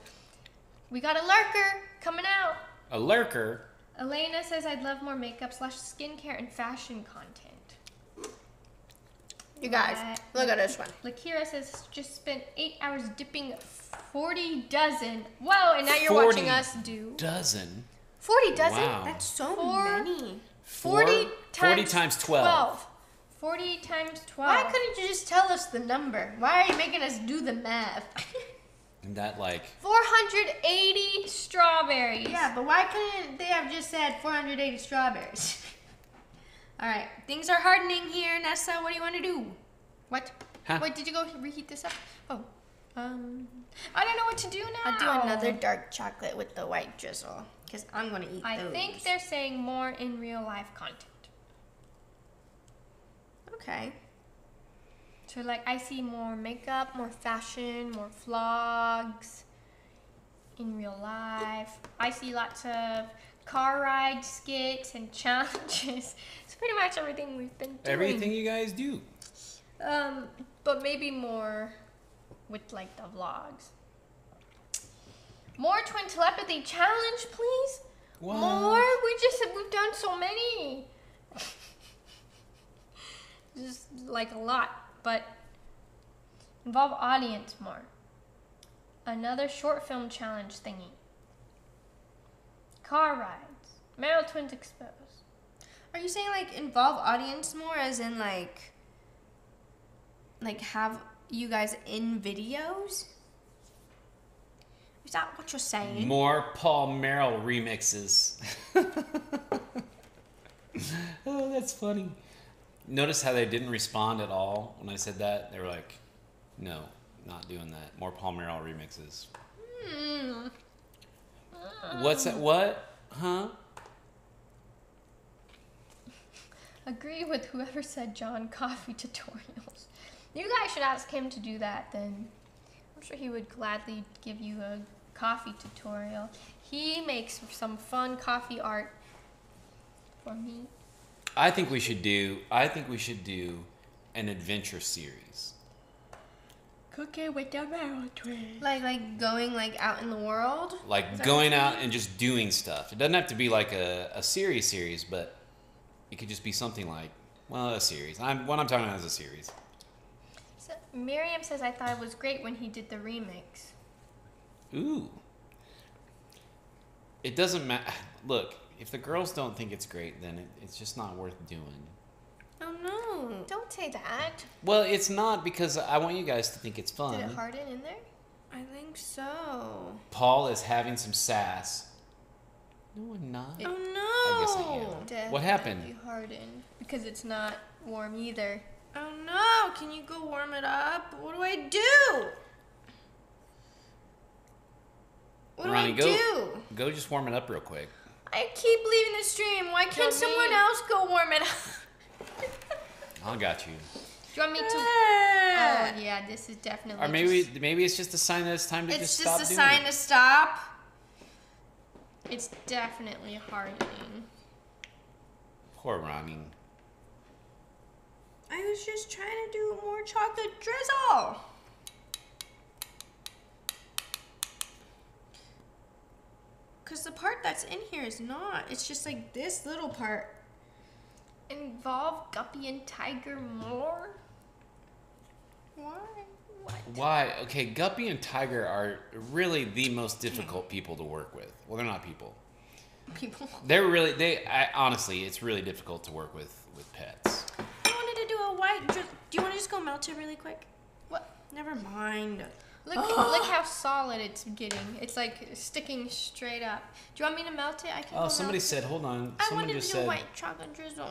We got a lurker coming out. A lurker. Elena says, I'd love more makeup slash skincare and fashion content. You guys, look at this one. Lakira says, just spent eight hours dipping 40 dozen. Whoa, and now you're watching us do Dozen. 40 dozen? Wow. That's so Four. many. 40 Four- times 40 times 12. 40 times 12. Why couldn't you just tell us the number? Why are you making us do the math? And that like 480 strawberries. yeah, but why couldn't they have just said 480 strawberries? All right, things are hardening here, Nessa. What do you want to do? What? Huh? Wait, did you go reheat this up? Oh. Um, I don't know what to do now. I'll do another dark chocolate with the white drizzle because I'm gonna eat those. I those. think they're saying more in real life content. okay. So like I see more makeup, more fashion, more vlogs in real life. I see lots of car ride skits and challenges. It's pretty much everything we've been doing. everything you guys do. Um, but maybe more with like the vlogs. More twin telepathy challenge, please. What? More? We just have we've done so many. just like a lot, but involve audience more. Another short film challenge thingy. Car rides. Merrell Twins exposed. Are you saying like involve audience more, as in like, like have you guys in videos? Is that what you're saying? More Paul Merrell remixes. oh, that's funny. Notice how they didn't respond at all when I said that? They were like, no, not doing that. More Paul Merrell remixes. Hmm. What's that? What? Huh? Agree with whoever said John coffee tutorials. You guys should ask him to do that then. I'm sure he would gladly give you a coffee tutorial. He makes some fun coffee art for me. I think we should do. I think we should do an adventure series. Cooking with the Merrell twin. Like like going like out in the world. Like Is going out and just doing stuff. It doesn't have to be like a, a series series, but it could just be something like, well, a series. I'm what I'm talking about is a series. So, Miriam says I thought it was great when he did the remix. Ooh. It doesn't matter. Look, if the girls don't think it's great, then it, it's just not worth doing. Oh no. Don't say that. Well, it's not because I want you guys to think it's fun. Did it harden in there? I think so. Paul is having some sass. No, I'm not. oh no. I guess I am. What happened? Definitely hardened because it's not warm either. Oh no. Can you go warm it up? What do I do? What Ronnie, do go. I do? Go just warm it up real quick. I keep leaving the stream. Why can't Don't someone me. else go warm it up? I got you. Do you want me to? Oh yeah, this is definitely. Or maybe just- maybe it's just a sign that it's time to It's just just stop a doing sign it. to stop. it's definitely hardening. Poor Ronnie. I was just trying to do more chocolate drizzle. Cause the part that's in here is not. It's just like this little part. Involve Guppy and Tiger more. Why? What? Why? Okay, Guppy and Tiger are really the most difficult people to work with. Well, they're not people. People. They're really they. I, honestly, it's really difficult to work with with pets. I wanted to do a white. Do you want to just go melt it really quick? What? Never mind. Look, look how solid it's getting. It's like sticking straight up. Do you want me to melt it? I can. Oh, somebody said, hold on. I Someone wanted just to do said, white chocolate drizzle.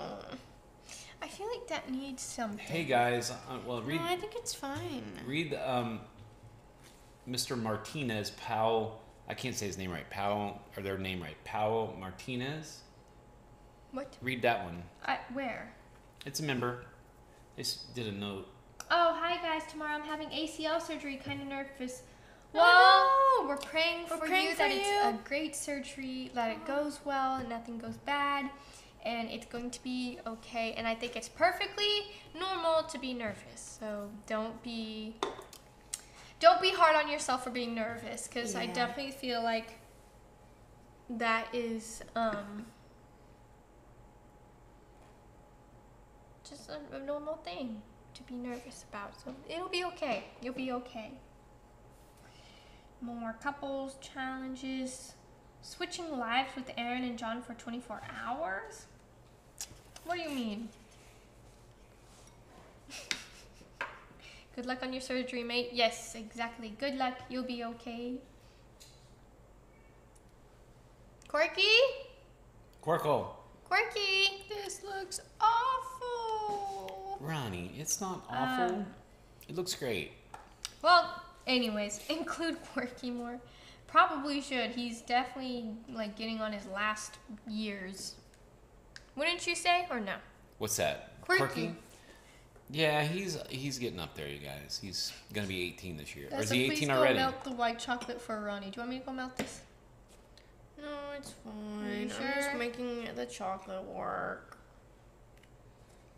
I feel like that needs something. hey guys. Uh, well, read no, I think it's fine. read um, Mr. Martinez Powell. I can't say his name right. Powell or their name right. Powell Martinez. What? Read that one. I, where? It's a member. They s- did a note. Oh, hi guys. Tomorrow I'm having ACL surgery. Kind of nervous. Oh, Well, we're praying We're for praying you for that it's a great surgery, that it goes well and nothing goes bad, and it's going to be okay. And I think it's perfectly normal to be nervous. So don't be don't be hard on yourself for being nervous, because I definitely feel like that is um just a normal thing to be nervous about. So it'll be okay. You'll be okay. More couples challenges. Switching lives with Aaron and John for 24 hours? What do you mean? Good luck on your surgery, mate. Yes, exactly. Good luck. You'll be okay. Quirky? Quirkle. Quirky! This looks awful. Ronnie, it's not awful. Um, it looks great. Well, anyways, include Quirky more. Probably should. He's definitely like getting on his last years. Wouldn't you say or no? What's that? Quirky. Yeah, he's he's getting up there, you guys. He's gonna be 18 this year. or is so he please 18 go already? melt the white chocolate for Ronnie. Do you want me to go melt this? No, it's fine. Are you I'm just making the chocolate work.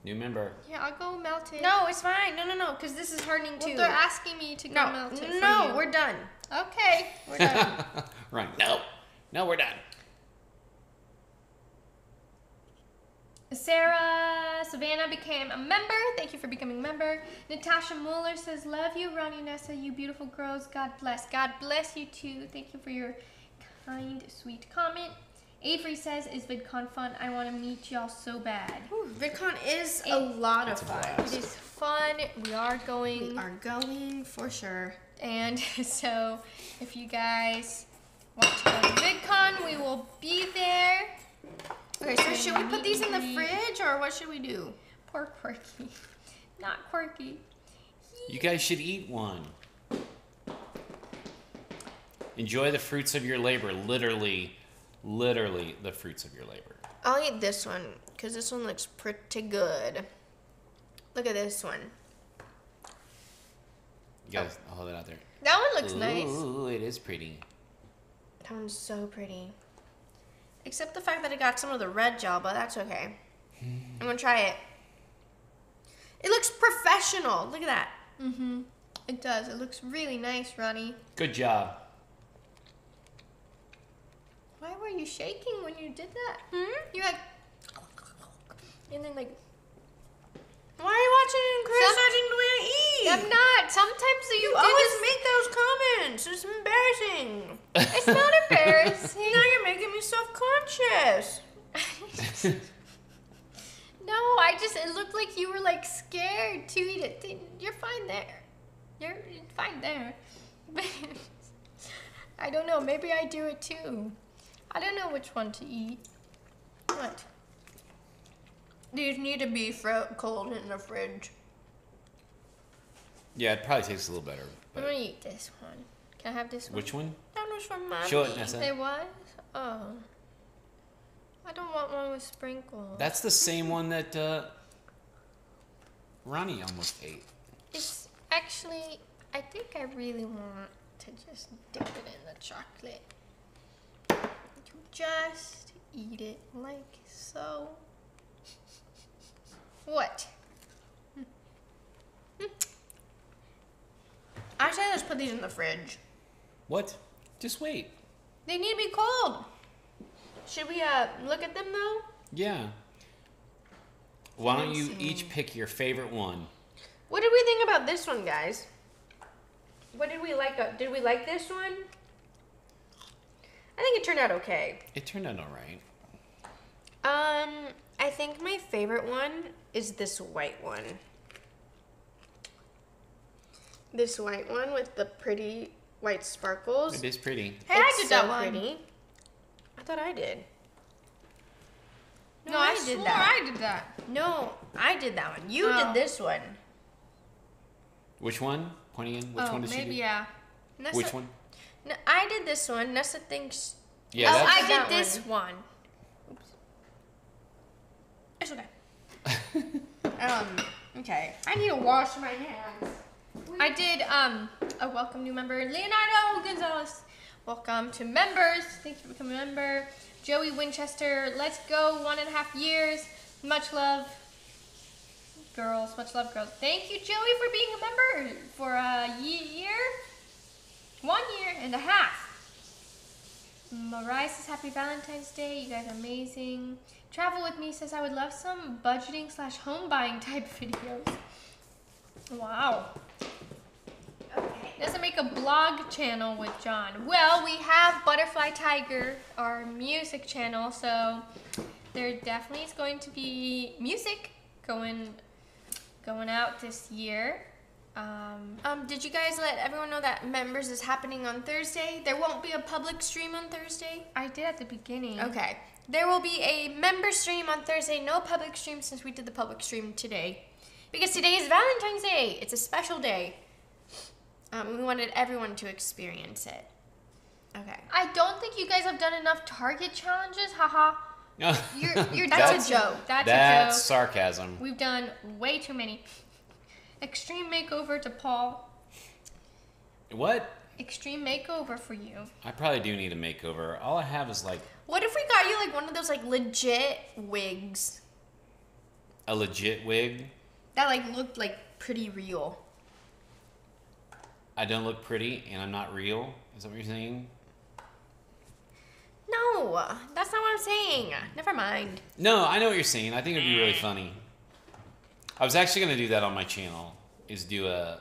New member. Yeah, I'll go melt it. No, it's fine. No, no, no, because this is hardening well, too. they're asking me to go no, melt it. for no, you. we're done. okay. We're done. right. No. No, we're done. Sarah Savannah became a member. Thank you for becoming a member. Natasha Mueller says, Love you, Ronnie Nessa, you beautiful girls. God bless. God bless you too. Thank you for your kind, sweet comment. Avery says, Is VidCon fun? I want to meet y'all so bad. Ooh, VidCon is It- a lot of fun. It is fun. We are going. We are going for sure. And so, if you guys want to go to VidCon, we will be there. Okay, so should we put these in the fridge or what should we do? Poor Quirky. Not Quirky. You guys should eat one. Enjoy the fruits of your labor. Literally, literally the fruits of your labor. I'll eat this one because this one looks pretty good. Look at this one. You guys, I'll hold it out there. That one looks nice. Ooh, it is pretty. That one's so pretty. Except the fact that it got some of the red gel, but that's okay. I'm gonna try it. It looks professional. Look at that. Mm-hmm. It does. It looks really nice, Ronnie. Good job. Why were you shaking when you did that? Hmm? You're like, and then like, Why are you watching and criticizing the way I eat? I'm not. Sometimes you, You always this- make those comments. It's embarrassing. It's not embarrassing. now you're making me self-conscious. no, I just it looked like you were like scared to eat it. You're fine there. You're fine there. I don't know. Maybe I do it too. I don't know which one to eat. What? These need to be fro- cold in the fridge. Yeah, it probably tastes a little better. I'm gonna eat this one. Can I have this one? which one? That was from mommy. Show it, Nessa. It was? Oh. I don't want one with sprinkles. That's the same one that uh, Ronnie almost ate. It's actually, I think I really want to just dip it in the chocolate. Just eat it like so. What? I say let's put these in the fridge. What? Just wait. They need to be cold. Should we uh look at them though? Yeah. Why don't you each pick your favorite one? What did we think about this one, guys? What did we like? Uh, did we like this one? I think it turned out okay. It turned out all right. Um, I think my favorite one is this white one. This white one with the pretty white sparkles. It is pretty. Hey, I It's did that so one. pretty. I thought I did. No, I, did swore that. I did that. No, I did that one. You Oh. did this one. Which one? Pointing in. Which oh, one did she maybe do? yeah. Nessa, Which one? No, I did this one. Nessa thinks Yeah, oh, I did this one. Oops. It's okay. um, okay. I need to wash my hands. I did um a welcome new member, Leonardo Gonzalez. Welcome to members. Thank you for becoming a member. Joey Winchester, let's go one and a half years. Much love, girls. Much love, girls. Thank you, Joey, for being a member for a year, one year and a half. Mariah says Happy Valentine's Day. You guys are amazing. Travel with me says I would love some budgeting slash home buying type videos. Wow. Okay. Doesn't make a blog channel with John. Well, we have Butterfly Tiger, our music channel, so there definitely is going to be music going going out this year. Um, Um, did you guys let everyone know that members is happening on Thursday? There won't be a public stream on Thursday. I did at the beginning. Okay. There will be a member stream on Thursday. No public stream since we did the public stream today. Because today is Valentine's Day. It's a special day. Um, we wanted everyone to experience it. Okay. I don't think you guys have done enough Target challenges. Haha. You're, you're That's that's a joke. That's, That's a joke. sarcasm. We've done way too many. Extreme makeover to Paul. What? Extreme makeover for you. I probably do need a makeover. All I have is like What if we got you like one of those like legit wigs a legit wig. that like looked like pretty real? I don't look pretty and I'm not real. Is that what you're saying? No, that's not what I'm saying. Never mind. No, I know what you're saying. I think it'd be really funny. I was actually gonna do that on my channel. Is do a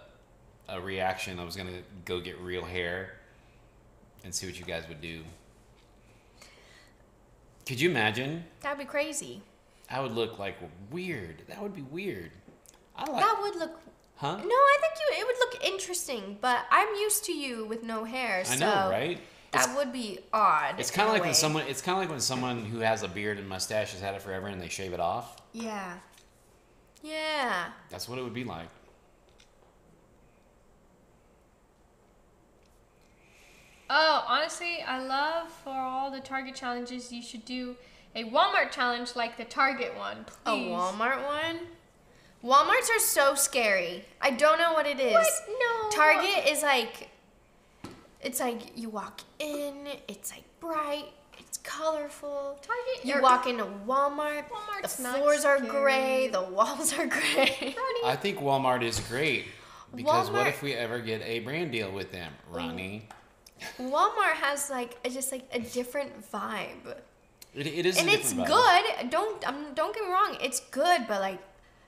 a reaction. I was gonna go get real hair and see what you guys would do. Could you imagine? That'd be crazy. I would look like weird. That would be weird. I like. That would look Huh? No, I think you it would look interesting, but I'm used to you with no hair, so I know, right? that would be odd. It's kind of like when someone. It's kind of like when someone who has a beard and mustache has had it forever and they shave it off. Yeah. Yeah. That's what it would be like. Oh, honestly, I love for all the Target challenges, you should do a Walmart challenge like the Target one. A Walmart one? Walmarts are so scary. I don't know what it is. What? No. Target is like it's like you walk in, it's like bright, it's colorful. Target, You walk into Walmart, Walmart's the not floors are gray, the walls are gray. I think Walmart is great. Because what if we ever get a brand deal with them, Ronnie? Walmart has like a, just like a different vibe. It, it is, and a it's vibe. good. Don't um, don't get me wrong, it's good, but like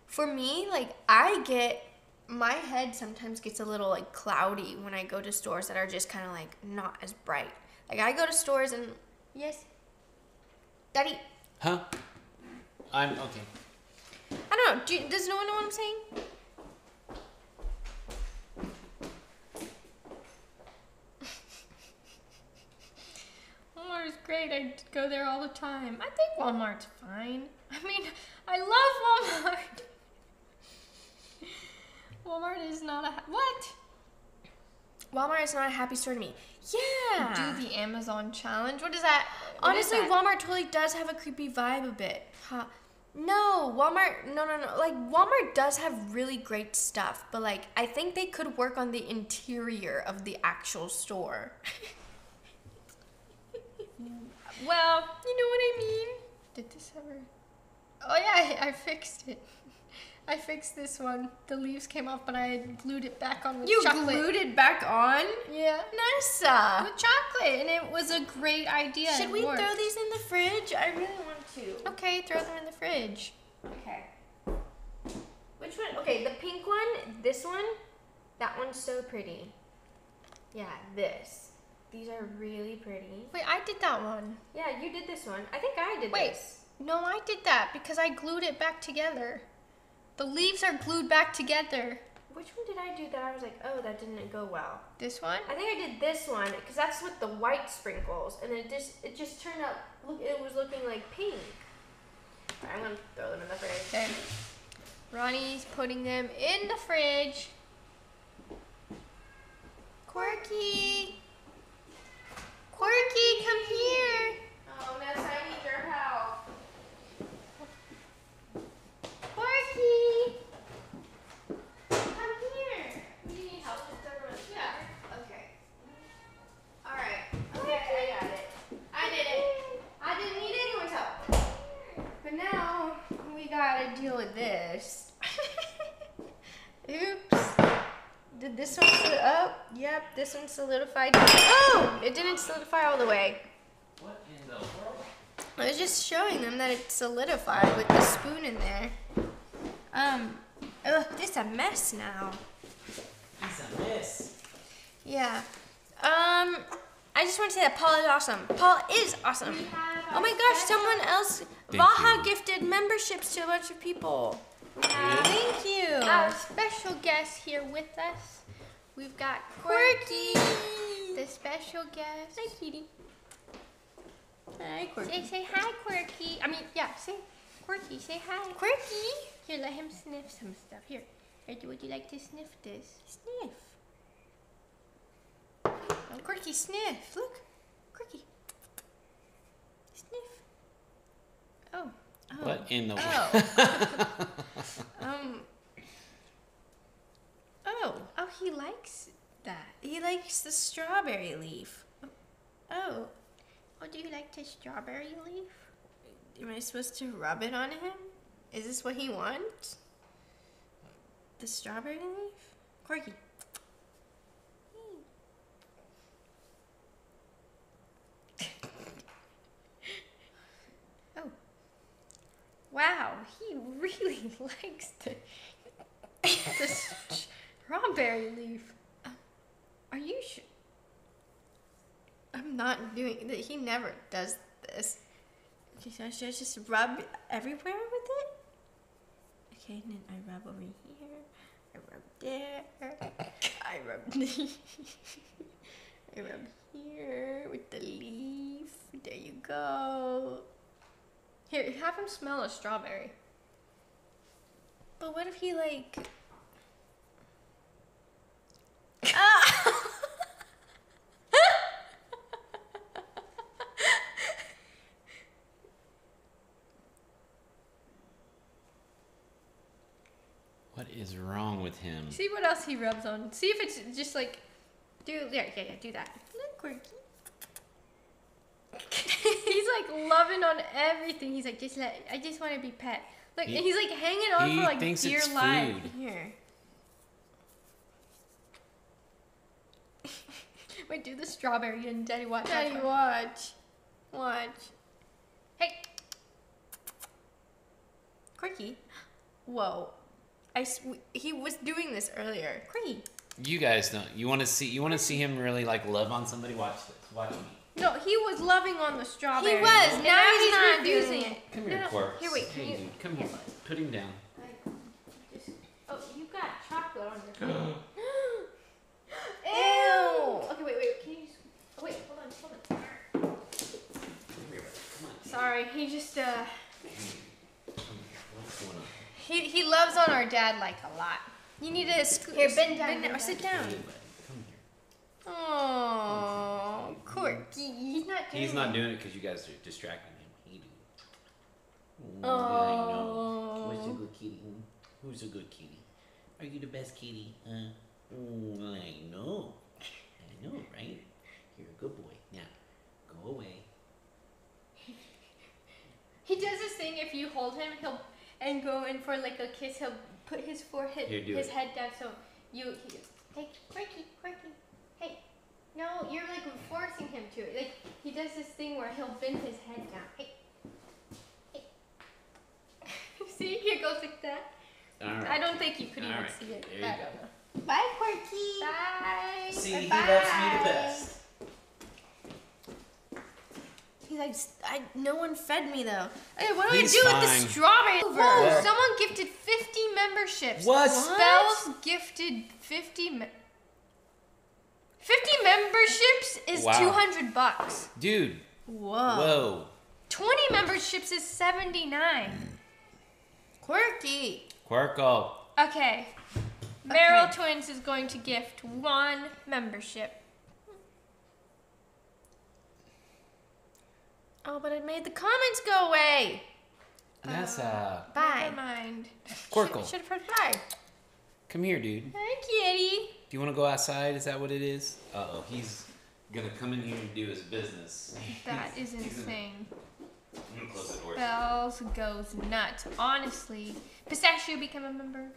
for me, like I get my head sometimes gets a little like cloudy when I go to stores that are just kind of like not as bright. Like I go to stores and yes, Daddy, Huh? I'm okay. I don't know. Do you, does no one know what I'm saying? Walmart is great. I go there all the time. I think Walmart's fine. I mean, I love Walmart. Walmart is not a ha- what? Walmart is not a happy store to me. Yeah. Do the Amazon challenge. What is that? What is Honestly, that? Walmart totally does have a creepy vibe a bit. Huh. No, Walmart, no, no, no. Like, Walmart does have really great stuff, but, like, I think they could work on the interior of the actual store. well, You know what I mean? did this ever? Oh yeah, I, I fixed it. I fixed this one. The leaves came off, but I glued it back on with You chocolate. You glued it back on? Yeah. Nessa! With chocolate, and it was a great idea. Should we worked. throw these in the fridge? I really want to. Okay, throw them in the fridge. Okay. Which one? Okay, the pink one, this one, that one's so pretty. Yeah, this. These are really pretty. Wait, I did that one. Yeah, you did this one. I think I did Wait. this. No, I did that because I glued it back together. The leaves are glued back together. Which one did I do that I was like, oh, that didn't go well? This one? I think I did this one because that's with the white sprinkles, and it just it just turned out look it was looking like pink. Alright, I'm gonna throw them in the fridge. Okay. Ronnie's putting them in the fridge. Quirky! Quirky, come here! Oh, Ness, I need your help. Deal with. I didn't need any much up. But now we got to do it this Oops. Did this one solid up? Yep, this one solidified. Oh, it didn't solidify all the way. What in the world? I was just showing them that it solidified with the spoon in there. Um, ugh, this a mess now. It's a mess. Yeah. Um, I just want to say that Paul is awesome. Paul is awesome. Oh my gosh, someone else. Thank Vaha you. gifted memberships to a bunch of people. Really? Thank you. Our special guest here with us. We've got Quirky. the special guest. Hi, Kitty. Hi, Say, Quirky. say hi, Quirky. I mean, yeah, say Quirky. Say hi. Quirky. Here, let him sniff some stuff. Here, Here, would you like to sniff this? Sniff. Oh. Quirky, sniff. Look. Quirky. Sniff. Oh, Oh. What in the world? Oh. um. Oh. oh, he likes that. He likes the strawberry leaf. Oh. Oh, do you like the strawberry leaf? Am I supposed to rub it on him? Is this what he wants? The strawberry leaf? Quirky. Oh. Wow, he really likes the the strawberry leaf. Um, are you sure? I'm not doing that. He never does this. Okay, so should I just rub everywhere with it? And then I rub over here. I rub there. I rub. I rub here with the leaf. There you go. Here, have him smell a strawberry. But what if he like? is wrong with him? See what else he rubs on. See if it's just like, do yeah yeah yeah do that. Quirky. he's like loving on everything. He's like just let I just want to be pet. Like he, and he's like hanging on for like dear life. Here. Wait, do the strawberry and Daddy watch. Daddy watch. watch. Watch. Hey. Quirky. Whoa. I s- w- he was doing this earlier. Quirky. You guys don't. You want to see? You want to see him really like love on somebody? Watch this. Watch me. no, he was loving on the strawberry. He was. And Now he's he's not refusing doing it. Come here, no, Quarks. Here, wait. Hey, you, dude, come here. Put him down. oh, you got chocolate on your phone. Ew. Okay, wait, wait. Can you? Just, oh, wait, hold on, hold on. Come here. Come on. Sorry, he just uh, Come here. What's going on? He he loves on our dad like a lot. You need to scoot. Here, bend down, Bend bend down. Sit down. Hey, buddy. Come here. Oh, Quirky. He's not doing He's it. not doing it because you guys are distracting him. He do. Oh. I know. Who's a good kitty? Who's a good kitty? Are you the best kitty? Huh? Oh, I know. I know, right? You're a good boy. Now, go away. He does this thing. If you hold him, he'll and go in for like a kiss. He'll put his forehead, Here, his it. head down. So you, he, hey, quirky, quirky, hey. No, you're like forcing him to it. Like he does this thing where he'll bend his head down. Hey, hey. see, he goes like that. All I don't think you could All even right, see it. there you I go. don't. Bye, Quirky. Bye. See, he Bye-bye. loves me the best. He's like, I, no one fed me though. Hey, what do He's we do with the strawberry? Whoa! Well- Someone gifted 50 memberships. What? Spells gifted 50. Me- 50 memberships is Wow. 200 bucks. Dude, Whoa. whoa. 20 memberships is 79. Quirky. Quirko. Okay. Merrell Okay. Twins is going to gift one membership. Oh, but it made the comments go away. That's uh. Bye. Never mind. Quirkle. Should have heard bye. Come here, dude. Hi, kitty. Do you want to go outside? Is that what it is? Uh oh, he's gonna come in here and do his business. That is He's gonna- insane. I'm gonna close the door. Bells goes nuts. Honestly, Pistachio become a member.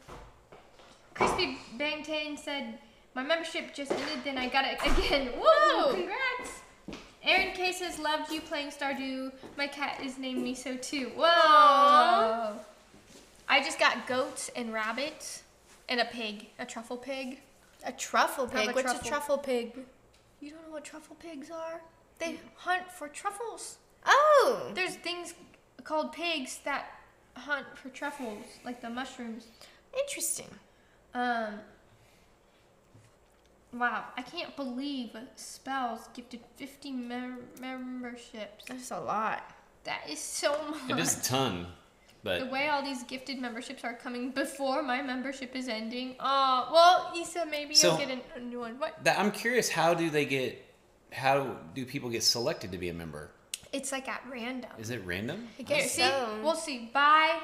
Crispy Bangtan said, "My membership just ended, then I got it again." Whoa! Whoa. Congrats. Aaron K says, "Loved you playing Stardew. My cat is named Miso too." Whoa! Aw. I just got goats and rabbits and a pig, a truffle pig. A truffle pig. a What's truffle. a truffle pig? You don't know what truffle pigs are? They hunt for truffles. Oh. There's things called pigs that hunt for truffles, like the mushrooms. Interesting. Um. Wow, I can't believe Spells gifted 50 mem- memberships. That's a lot. That is so much. It is a ton, But The way all these gifted memberships are coming before my membership is ending. Oh, well, he said maybe So- you'll get a new one. What? that, I'm curious. How do they get? How do people get selected to be a member? It's like at random. Is it random? Here, see, So- we'll see. Bye.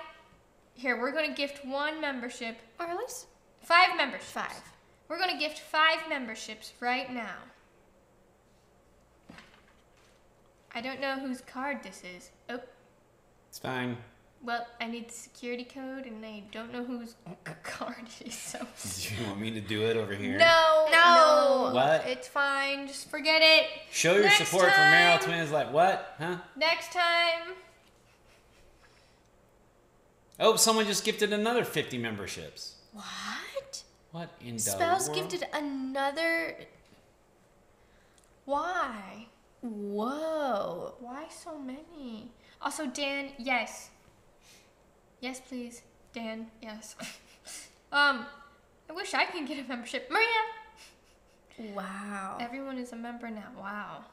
Here, we're gonna gift one membership. Or at least Five memberships. five. We're gonna gift five memberships right now. I don't know whose card this is. Oh, It's fine. well, I need the security code, and I don't know whose card it is. So Do you want me to do it over here? no, No. What? It's fine. Just forget it. Show your Next support for Merrell time. Twins. Like what? Huh? Next time. Oh, someone just gifted another 50 memberships. What? What in the Spells world? gifted another. Why? Whoa. Why so many? Also, Dan, yes. Yes, please. Dan, yes. um, I wish I can get a membership. Maria! Wow. Everyone is a member now. Wow.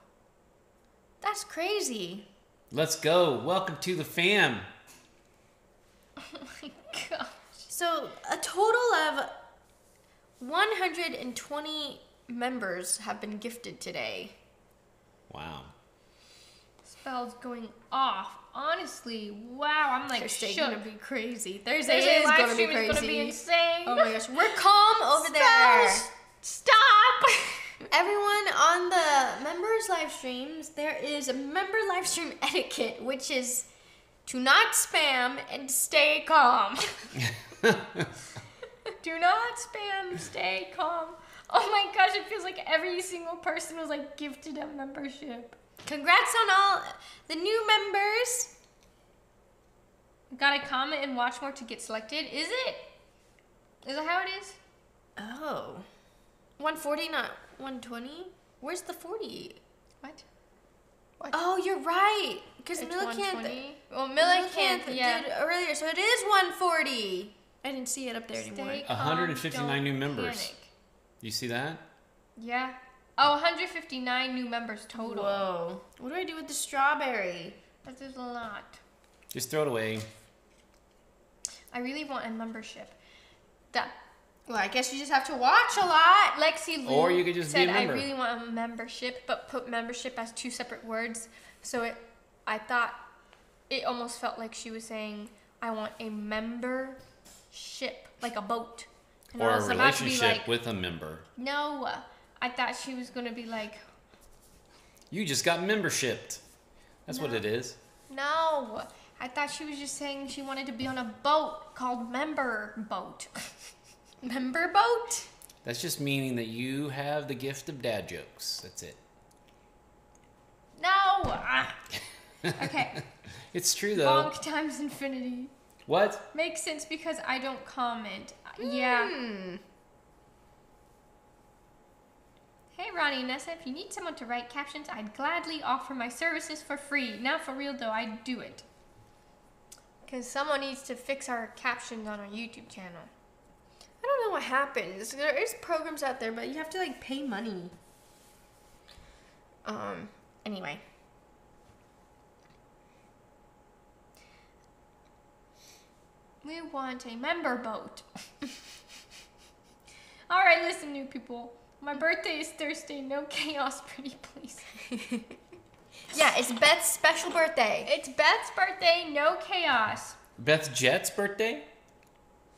That's crazy. Let's go. Welcome to the fam. Oh my gosh. So a total of 120 members have been gifted today. Wow. Spells going off. Honestly, wow. I'm like Thursday shook. gonna be crazy. Thursday Thursday is live gonna be stream is crazy. gonna be insane. oh my gosh, we're calm over there. Spells, Stop! Everyone on the members live streams, there is a member live stream etiquette, which is to not spam and stay calm. Do not spam. Stay calm. Oh my gosh, it feels like every single person was like gifted a membership. Congrats on all the new members. Gotta comment and watch more to get selected. Is it? Is that how it is? Oh. 140, not 120? Where's the 40? What? What? Oh, you're right. Because It's Millicanth, 120. Well, Millicanth Millicanth, yeah. did earlier, so it is 140. I didn't see it up there anymore. Stay calm, 159 um, new members. panic. You see that? Yeah. Oh, 159 new members total. Whoa. What do I do with the strawberry? That is a lot. Just throw it away. I really want a membership. That Well, I guess you just have to watch a lot. Lexi Lou Or you could just be said a I member." really want a membership, but put membership as two separate words. So it, I thought it almost felt like she was saying, "I want a membership, like a boat." And Or a was about to be relationship like, with a member. No, I thought she was gonna be like, You just got membershiped. That's what it is. no. I thought she was just saying she wanted to be on a boat called Member Boat. Member boat? That's just meaning that you have the gift of dad jokes. That's it. no. Ah. Okay. It's true though. Bonk times infinity. What? Makes sense because I don't comment. Yeah. Hmm. Hey, Ronnie and Nessa, if you need someone to write captions, I'd gladly offer my services for free. Now, for real though, I'd do it. Because someone needs to fix our captions on our YouTube channel. I don't know what happens. There is programs out there, but you have to like pay money. Um. Anyway. We want a member boat. Alright, listen, new people. My birthday is Thursday. No chaos, pretty please. Yeah, it's Beth's special birthday. It's Beth's birthday. No chaos. Beth Jet's birthday?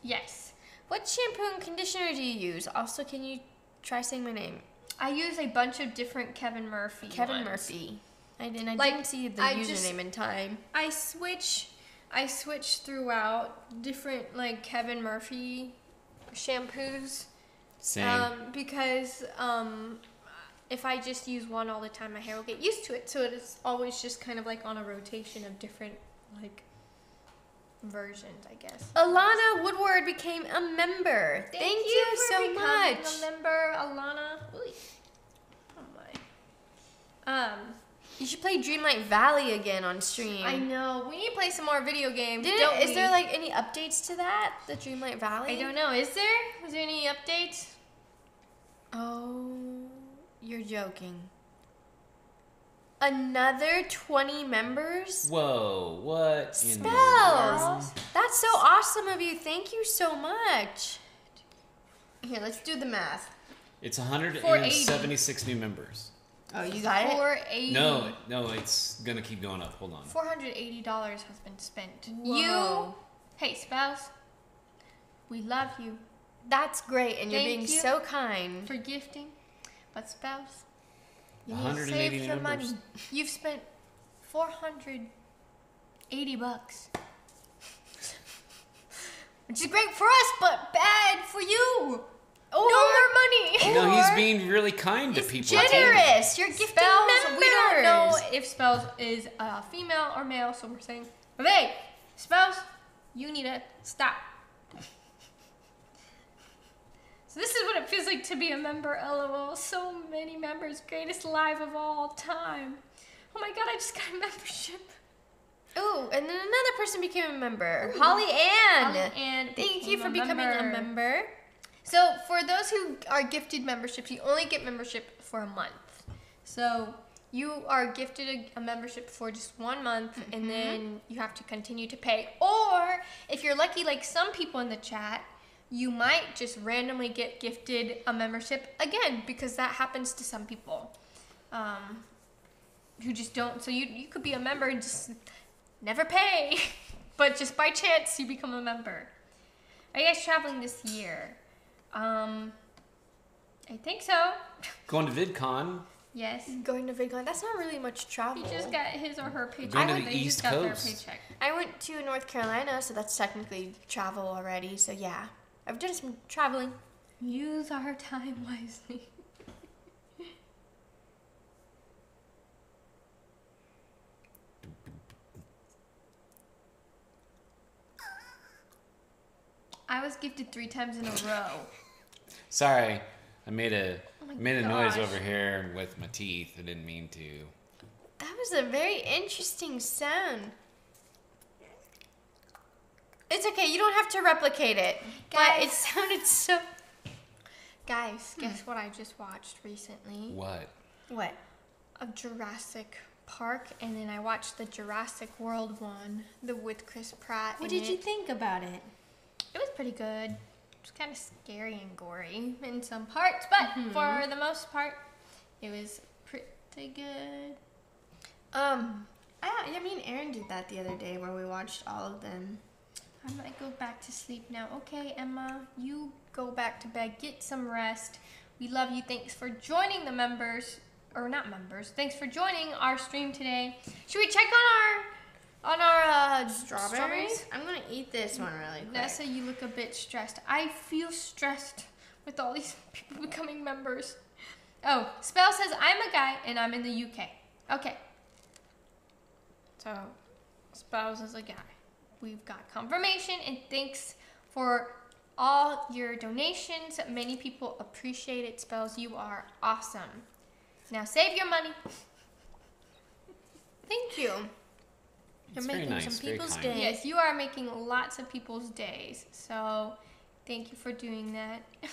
Yes. What shampoo and conditioner do you use? Also, can you try saying my name? I use a bunch of different Kevin Murphy. Kevin ones. Murphy. I didn't. I Like, didn't see the I username just- in time. I switch I switch throughout different like Kevin Murphy shampoos. Same. Um, because um if I just use one all the time my hair will get used to it. So it is always just kind of like on a rotation of different like versions, I guess. Alana Woodward became a member. Thank, you, for so becoming much. A member, Alana. Ooh. Oh my. Um, You should play Dreamlight Valley again on stream. I know. We need to play some more video games. Did don't it, is we? there like any updates to that? The Dreamlight Valley? I don't know. Is there? Was there any updates? Oh, you're joking. Another 20 members? Whoa, what Spells! That's so awesome of you. Thank you so much. Here, let's do the math. It's 176 new members. Oh, you got it? Four eighty. No, no, it's gonna keep going up. Hold on. Four hundred eighty dollars has been spent. Whoa. You, hey spouse, we love you That's great, and you're Thank being you. so kind. for gifting, but spouse, you need to 180 save the money. members. You've spent four hundred eighty bucks, which is great for us, but bad for you. Or- no more money. No, he's being really kind to people. generous. You're gifting Spells, members. we don't know if Spells is uh, female or male, so we're saying, hey, Spells, you need to stop. So this is what it feels like to be a member, lol. So many members, greatest live of all time. Oh my god, I just got a membership. Ooh, and then another person became a member. Holly Ann. Holly Ann Thank you for a becoming a member. So for those who are gifted memberships, you only get membership for a month. So you are gifted a, a membership for just one month, and then you have to continue to pay. Or if you're lucky, like some people in the chat, you might just randomly get gifted a membership again because that happens to some people um, who just don't. So you you could be a member and just never pay, but just by chance you become a member. Are you guys traveling this year? Um, I think so. Going to VidCon. yes. Going to VidCon. That's not really much travel. He just got his or her paycheck. Going to They the just East got their Coast. paycheck. I went to North Carolina, so that's technically travel already. So yeah, I've done some traveling. Use our time wisely. I was gifted three times in a row. Sorry, I made a Oh made a noise over here with my teeth. I didn't mean to. That was a very interesting sound. It's okay, you don't have to replicate it. But it sounded so. Guys, hmm. guess what I just watched recently? What? What? Of Jurassic Park, and then I watched the Jurassic World one, the with Chris Pratt. What in did you think about it? It was pretty good. It was kind of scary and gory in some parts, but for the most part, it was pretty good. Um, I, I mean, Aaron did that the other day where we watched all of them. I might go back to sleep now. Okay, Emma, you go back to bed. Get some rest. We love you. Thanks for joining the members, or not members. Thanks for joining our stream today. Should we check on our on our uh, Strawberries? I'm gonna eat this one really quick. Nessa, you look a bit stressed. I feel stressed with all these people becoming members. Oh, Spell says I'm a guy and I'm in the UK. Okay. So, Spells is a guy. We've got confirmation and thanks for all your donations. Many people appreciate it. Spells, you are awesome. Now save your money. Thank you. You're It's making nice, some people's days. Yes, you are making lots of people's days. So, thank you for doing that.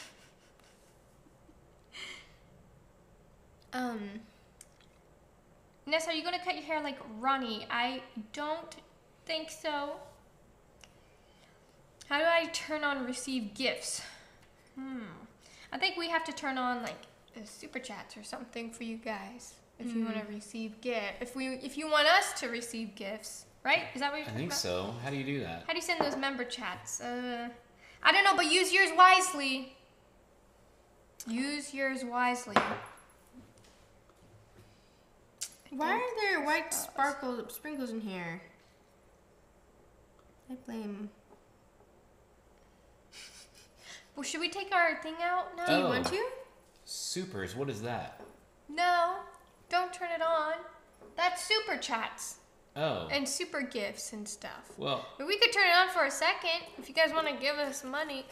Um, Ness, are you gonna cut your hair like Ronnie? I don't think so. How do I turn on receive gifts? Hmm. I think we have to turn on like super chats or something for you guys if you want to receive gift. If we, if you want us to receive gifts, right? Is that what you're I think about? so. How do you do that? How do you send those member chats? Uh, I don't know, but use yours wisely. Use yours wisely. why are there white sparkle sprinkles in here? I blame. Well, should we take our thing out now? Do you Oh. want to? Supers. What is that? No, don't turn it on. That's super chats Oh. and super gifts and stuff. Well, But we could turn it on for a second if you guys want to give us money.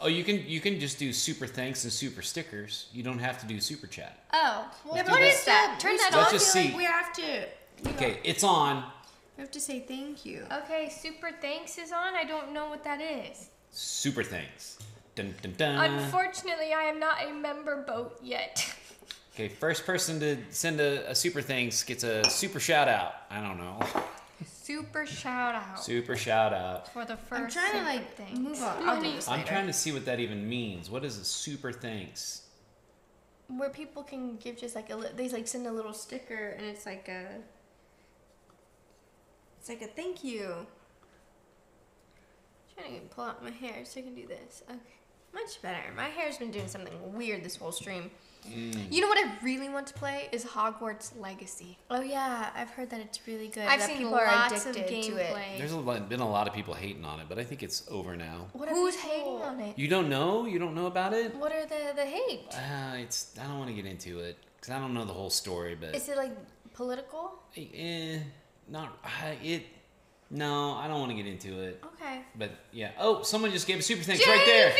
oh, you can you can just do super thanks and super stickers. You don't have to do super chat. Oh, well, Yeah, but what we that? Turn we that still on. Let's just see. Like we have to. Okay, it's on. We have to say thank you. Okay, super thanks is on. I don't know what that is. Super thanks. Dun, dun, dun. Unfortunately, I am not a member boat yet. Okay, first person to send a, a super thanks gets a super shout out. I don't know. super shout out Super shout out. for the 1st I'm trying to like thing. move on. I'll do this I'm later. trying to see what that even means. What is a super thanks? where people can give just like a li- they like send a little sticker and it's like a it's like a thank you. I'm trying to pull out my hair so I can do this. Okay. Much better. My hair's been doing something weird this whole stream. You know what I really want to play is Hogwarts Legacy. Oh yeah, I've heard that it's really good. I've that seen people are lots of addicted to it. gameplay. There's a lot, been a lot of people hating on it, but I think it's over now. What Who's people- hating on it? You don't know? You don't know about it? What are the the hate? Uh, it's. I don't want to get into it because I don't know the whole story. But Is it like political? eh, not uh, it. No, I don't want to get into it. Okay. But yeah. Oh, someone just gave a super thanks right there.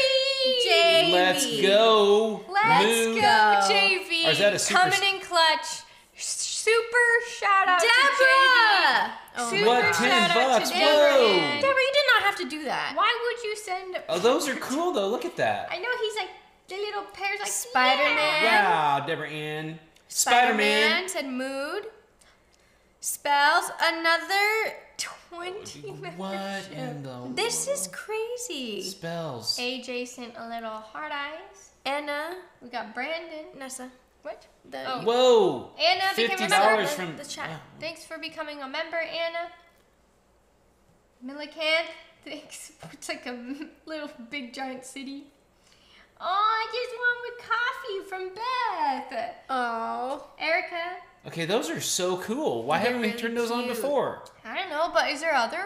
JV. Let's go. Let's Move. go, go. JV. Or is that a super coming in clutch? Super shout out Deborah! to JV. Oh Super What, shout 10 out bucks? to Whoa. Deborah. Deborah, you did not have to do that. Why would you send? Oh, those are cool though. Look at that. I know he's like the little pears like Spider-Man. yeah. Wow, Deborah Ann. Spider Man. said mood. Spells another 20 What in the This is crazy. spells? AJ sent a little heart eyes. Anna, We got Brandon. Nessa, What? the Oh. Whoa. Anna became Fifty a dollars member. from the chat. oh, Thanks for becoming a member, Anna. Millican, thanks. It's like a little big giant city. Oh, I just one with coffee from Beth. Oh, Erica, Okay, those are so cool. Why They're haven't we really turned those on before? I don't know, but is there other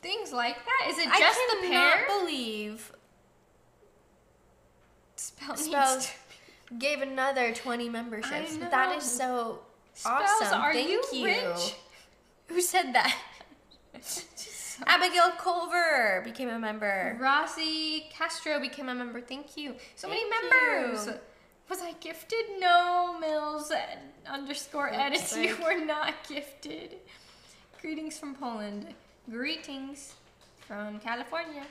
things like that? Is it I just the cannot pair? believe Spell Spells to- gave another 20 memberships. I That is so Spells, awesome. are Thank you, you. rich? Who said that? Abigail Culver became a member. Rossi Castro became a member. Thank you. So many members. you. Was I gifted? No, Mills underscore edits. You were not gifted. Greetings from Poland. Greetings from California.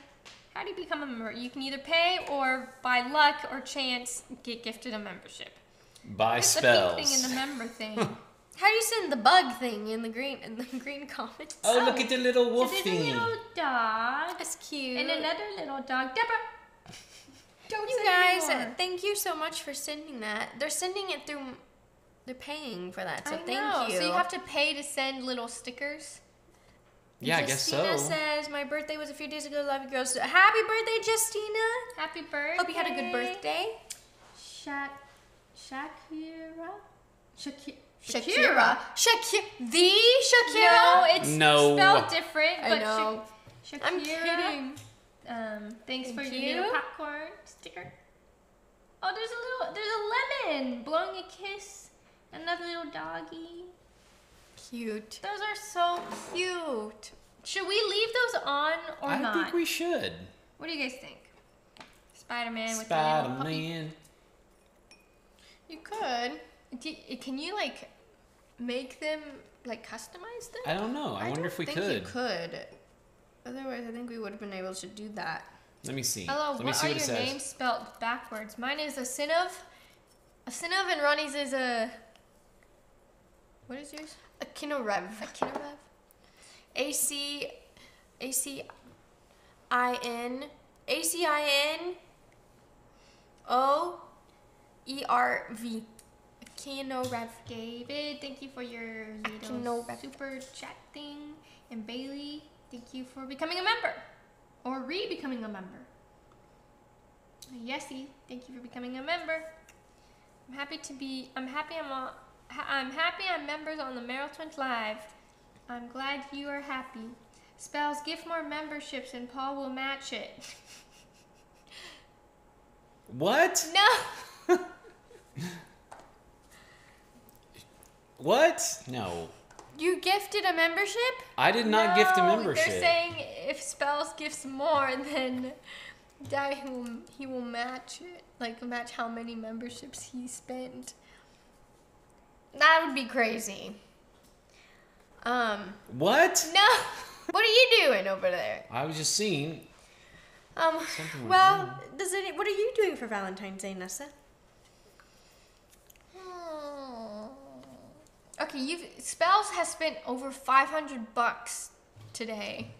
How do you become a member? You can either pay or by luck or chance get gifted a membership. By It's the spells. pink thing in the member thing. How do you send the bug thing in the green in the green comments? oh, look at the little So there's a little dog That's cute. and another little dog. Deborah. Don't you guys, anymore. thank you so much for sending that. They're sending it through. They're paying for that, so I thank know. you. So you have to pay to send little stickers. Yeah, I guess so. Justina says my birthday was a few days ago. Love you, girls. Happy birthday, Justina. Happy birthday. Hope you had a good birthday. Shak Shakira? Shakira. Shakira. Shakira. The Shakira. No, it's No. spelled different. I But know. Shak- I'm kidding. Um, thanks Thank for you. little popcorn sticker. Oh, there's a little, there's a lemon blowing a kiss. Another little doggy. Cute. Those are so cute. Should we leave those on or not? I think we should. What do you guys think? Spider-Man with the little Spider puppy. Man. You could. Do can you like make them like customize them? I don't know. I, wonder don't if we think could. You could. Otherwise, I think we would have been able to do that. Let me see. Hello, Let me what see are what it your says. names spelled backwards? Mine is a Sinov. A Sinov and Ronnie's is a. What is yours? A Kinorev. A? A C A C I N A C I N O E R V. Kinorev. David, thank you for your super chat thing. And Bailey, thank you for becoming a member. Or re becoming a member. Yesy, thank you for becoming a member. I'm happy to be. I'm happy I'm on. I'm happy I'm members on the Merrell Twins Live. I'm glad you are happy. Spells gift more memberships and Paul will match it. What? No. What? No. You gifted a membership? I did not gift a membership. They're saying if Spells gifts more, then he will he will match it, like match how many memberships he spent. That would be crazy. Um, what? no. What are you doing over there? I was just seeing. Um, Something well, wrong. does it? What are you doing for Valentine's Day, Nessa? Okay, you've Spells has spent over five hundred bucks today.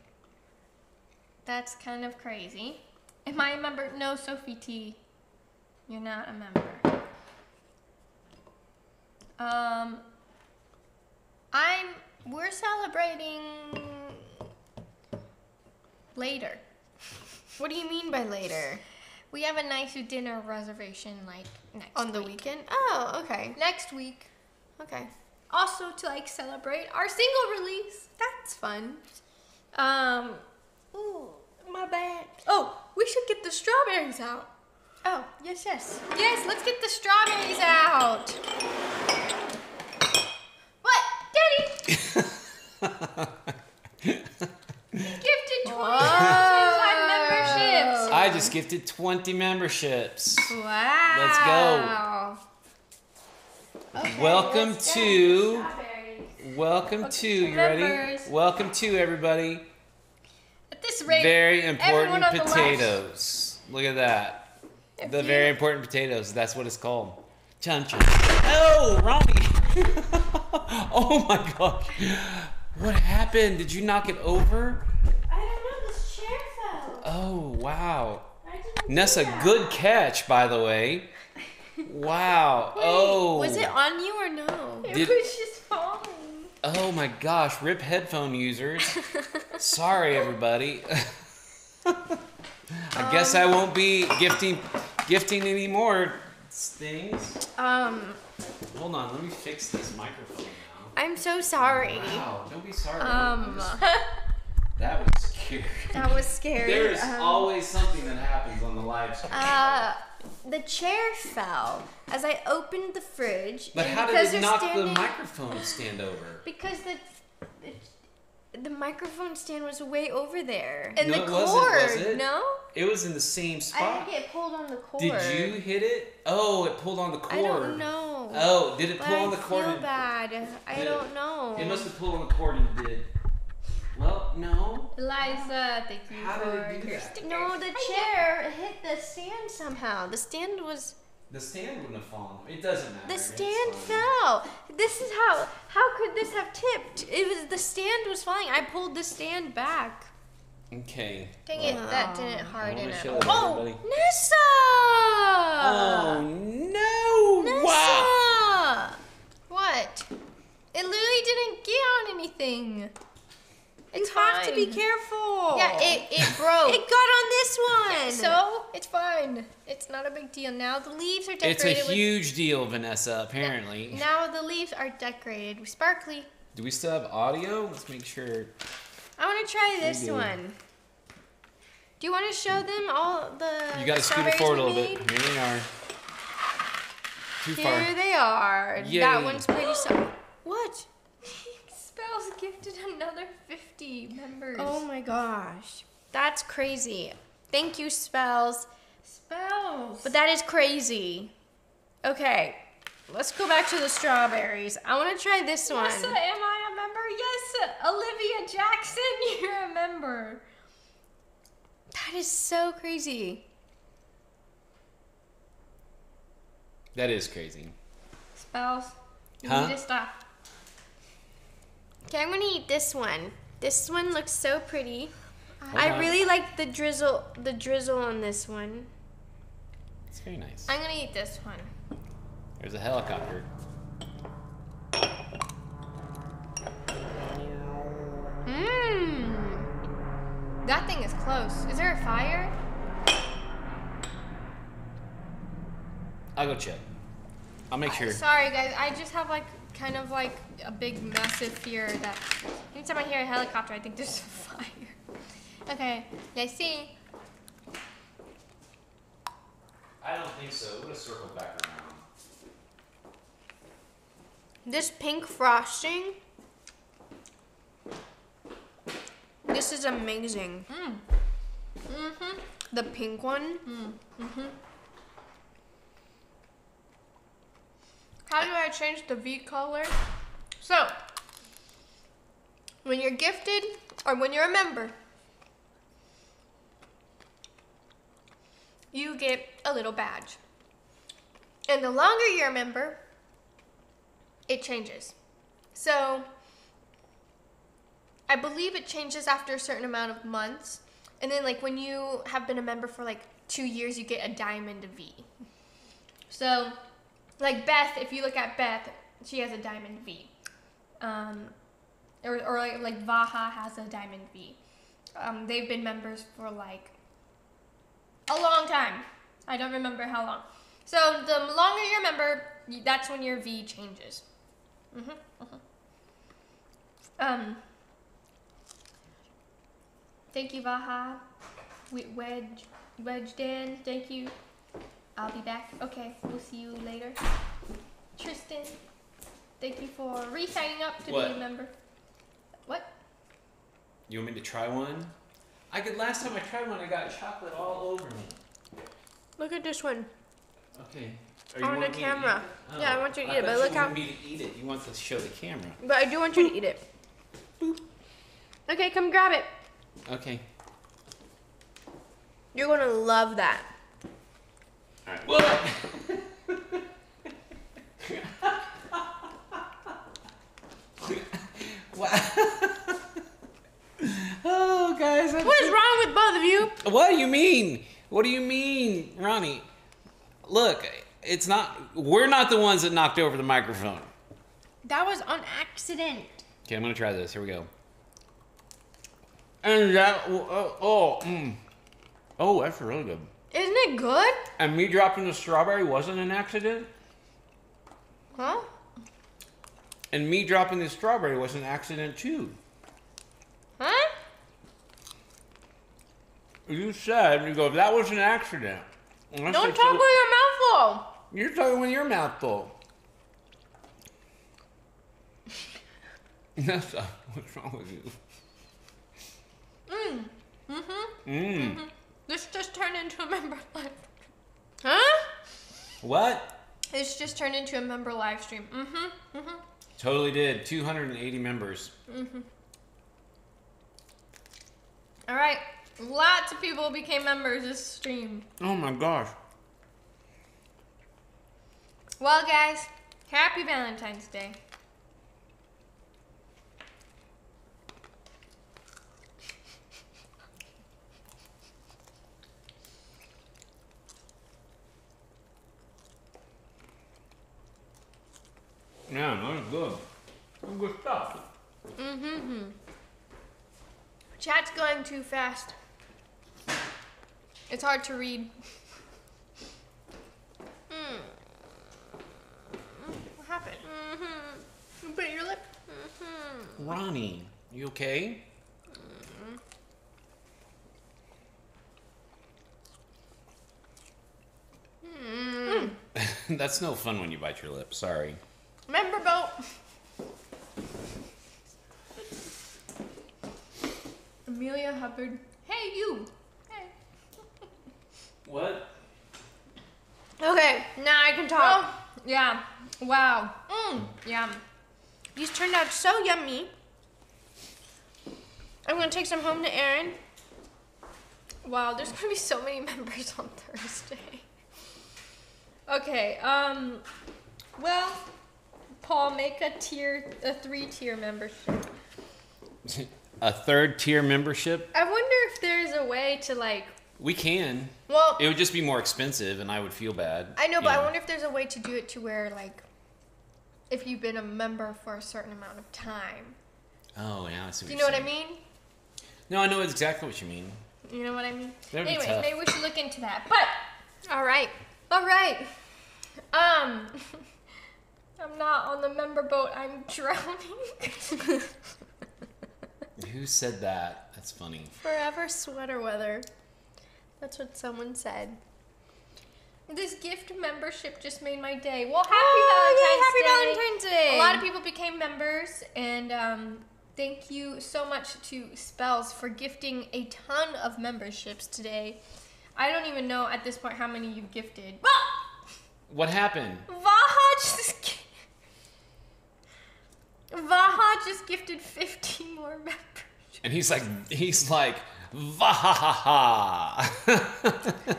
That's kind of crazy. Am I a member? No, Sophie T. You're not a member. Um, I'm. We're celebrating later. What do you mean by later? We have a nice dinner reservation like next On the week. weekend? Oh, okay. Next week. Okay. Also to like celebrate our single release. That's fun. Um. Ooh, my bad. Oh, we should get the strawberries out. Oh yes, yes, yes. Let's get the strawberries out. What, Daddy? Gifted twenty memberships. I just gifted 20 memberships. Wow. Let's go. Okay, Welcome let's to. Welcome to. You ready? Welcome to everybody. At this rate, Very important on the left- potatoes. Look at that. If The you- very important potatoes. That's what it's called. Chun chun. Oh, Ronnie. oh my gosh. What happened? Did you knock it over? I don't know. This chair fell. Oh, wow. I didn't Nessa, good catch, by the way. Wow. oh. Was it on you or no? It Did- was just falling. Oh my gosh. Rip headphone users. Sorry, everybody. I guess I won't be gifting gifting any more things. Um, Hold on, let me fix this microphone now. I'm so sorry. Wow, don't be sorry. Um, that was scary. that was scary. There is Um, always something that happens on the live stream. Uh, the chair fell as I opened the fridge. But and how did it knock standing, the microphone stand over? Because the, the the microphone stand was way over there. And No, the it wasn't, cord. was it? no, It was in the same I spot. think it pulled on the cord. Did you hit it? Oh, it pulled on the cord. I don't know. Oh, did it pull I on the cord? I feel bad. I don't know. It must have pulled on the cord and did. Well, no. Eliza, thank you How for did it do your that? stickers. No, the chair hit the stand somehow. The stand was The stand wouldn't have fallen. It doesn't matter. the It's stand fine. fell. This is how how could this have tipped? It was the stand was falling. I pulled the stand back. Okay. Dang it, that didn't I harden wanna it. show it Oh, everybody. Nessa! Oh no! Nessa! Wow. What? It literally didn't get on anything. It's you have to be careful. Yeah, it, it broke. It got on this one. So it's fine. It's not a big deal. Now the leaves are decorated. It's a huge deal, Vanessa. Apparently. with, now the leaves are decorated with sparkly. Do we still have audio? Let's make sure. I want to try this do. one. Do you want to show them all the? You gotta scoot it forward a we little bit. made? Here they are. Too Here far. they are. Yay. That one's pretty. So- what? Spells gifted another fifty members. Oh my gosh. that's crazy. Thank you, Spells. Spells. But that is crazy. Okay, let's go back to the strawberries. I want to try this one. Nessa, am I a member? Yes, Olivia Jackson, you're a member. That is so crazy. That is crazy. Spells. You Huh? need to stop. Okay, I'm gonna eat this one. This one looks so pretty. Hold I on. really like the drizzle, the drizzle on this one. It's very nice. I'm gonna eat this one. There's a helicopter. Mmm. That thing is close. Is there a fire? I'll go check. I'll make sure. Sorry, guys. I just have like kind of like a big, massive fear that anytime I hear a helicopter, I think there's a fire. Okay, let's see. I don't think so. It would have circled back around. This pink frosting. This is amazing. Mm. Mm-hmm. The pink one. Mm-hmm. How do I change the V color? So, when you're gifted or when you're a member, you get a little badge. And the longer you're a member, it changes. So, I believe it changes after a certain amount of months. And then, like, when you have been a member for like two years, you get a diamond V. So, like Beth, if you look at Beth, she has a diamond V. Um, or, or like, like Vaha has a diamond V. Um, they've been members for like a long time. I don't remember how long. So the longer you're a member, that's when your V changes. hmm Um. Thank you, Vaha. We- Wedge, Wedge Dan. Thank you. I'll be back. Okay, we'll see you later. Tristan, thank you for re-signing up to What? be a member. What? You want me to try one? I could. Last time I tried one, I got chocolate all over me. Look at this one. Okay. Are On the me to eat camera. it? Yeah, I oh, want you to eat it, thought but you look how- wanted me to eat it. You want to show the camera. But I do want you to eat it. Okay, come grab it. Okay. You're gonna love that. All right. What? oh, guys. I'm What is wrong with both of you? What do you mean? What do you mean, Ronnie? Look, it's not. We're not the ones that knocked over the microphone. That was on accident. Okay, I'm gonna try this. Here we go. And that. Oh, oh, mm. oh, that's really good. Isn't it good? And me dropping the strawberry wasn't an accident. Huh? And me dropping the strawberry was an accident too. Huh? You said you go. That was an accident. Don't talk so- with your mouth full. You're talking with your mouth full. Uh, what's wrong with you? Mm. Mm-hmm. Mm. This just turned into a member live. Huh? What? This just turned into a member live stream. Mm-hmm. Mm-hmm. Totally did. 280 members. Mhm. All right. Lots of people became members this stream. Oh my gosh. Well, guys, happy Valentine's Day. Yeah, that's good. That's good stuff. Mm-hmm. Chat's going too fast. It's hard to read. Mm. What happened? Mm-hmm. You bit your lip? Mm-hmm. Ronnie, you okay? Mm. That's no fun when you bite your lip. Sorry. Member boat. Amelia Hubbard. Hey, you. Hey. What? Okay, now I can talk. Oh, yeah. Wow. Mm. Yeah. These turned out so yummy. I'm gonna take some home to Aaron. Wow, there's gonna be so many members on Thursday. Okay, um, well, Paul, make a tier, a three-tier membership. A third tier membership? I wonder if there's a way to like. We can. Well, It would just be more expensive, and I would feel bad. I know, but I wonder if there's a way to do it to where like, if you've been a member for a certain amount of time. Oh yeah, I see. Do you know what I mean? No, I know exactly what you mean. You know what I mean? That would be Anyways, maybe we should look into that. But all right. all right, um, I'm not on the member boat. I'm drowning. Who said that? That's funny. Forever sweater weather. That's what someone said. This gift membership just made my day. Well, happy Oh, Valentine's yay, Day. happy Valentine's Day. A lot of people became members, and um, thank you so much to Spells for gifting a ton of memberships today. I don't even know at this point how many you've gifted. But What happened? Vaha just gi- Vaha just gifted 50 more members. And he's like, he's like, Vahaha.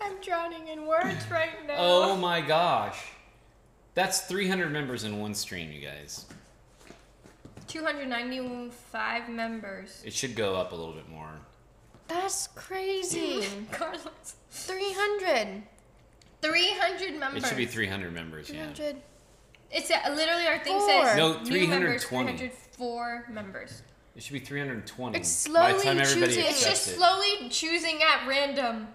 I'm drowning in words right now. oh my gosh. That's 300 members in one stream, you guys. 295 members. It should go up a little bit more. That's crazy. Carlos. 300. 300 members. It should be 300 members, yeah. 300. It's uh, literally our thing Four. says No, new members, 320. 304 members. It should be 320. It's by the slowly time everybody choosing- It's just it. slowly choosing at random.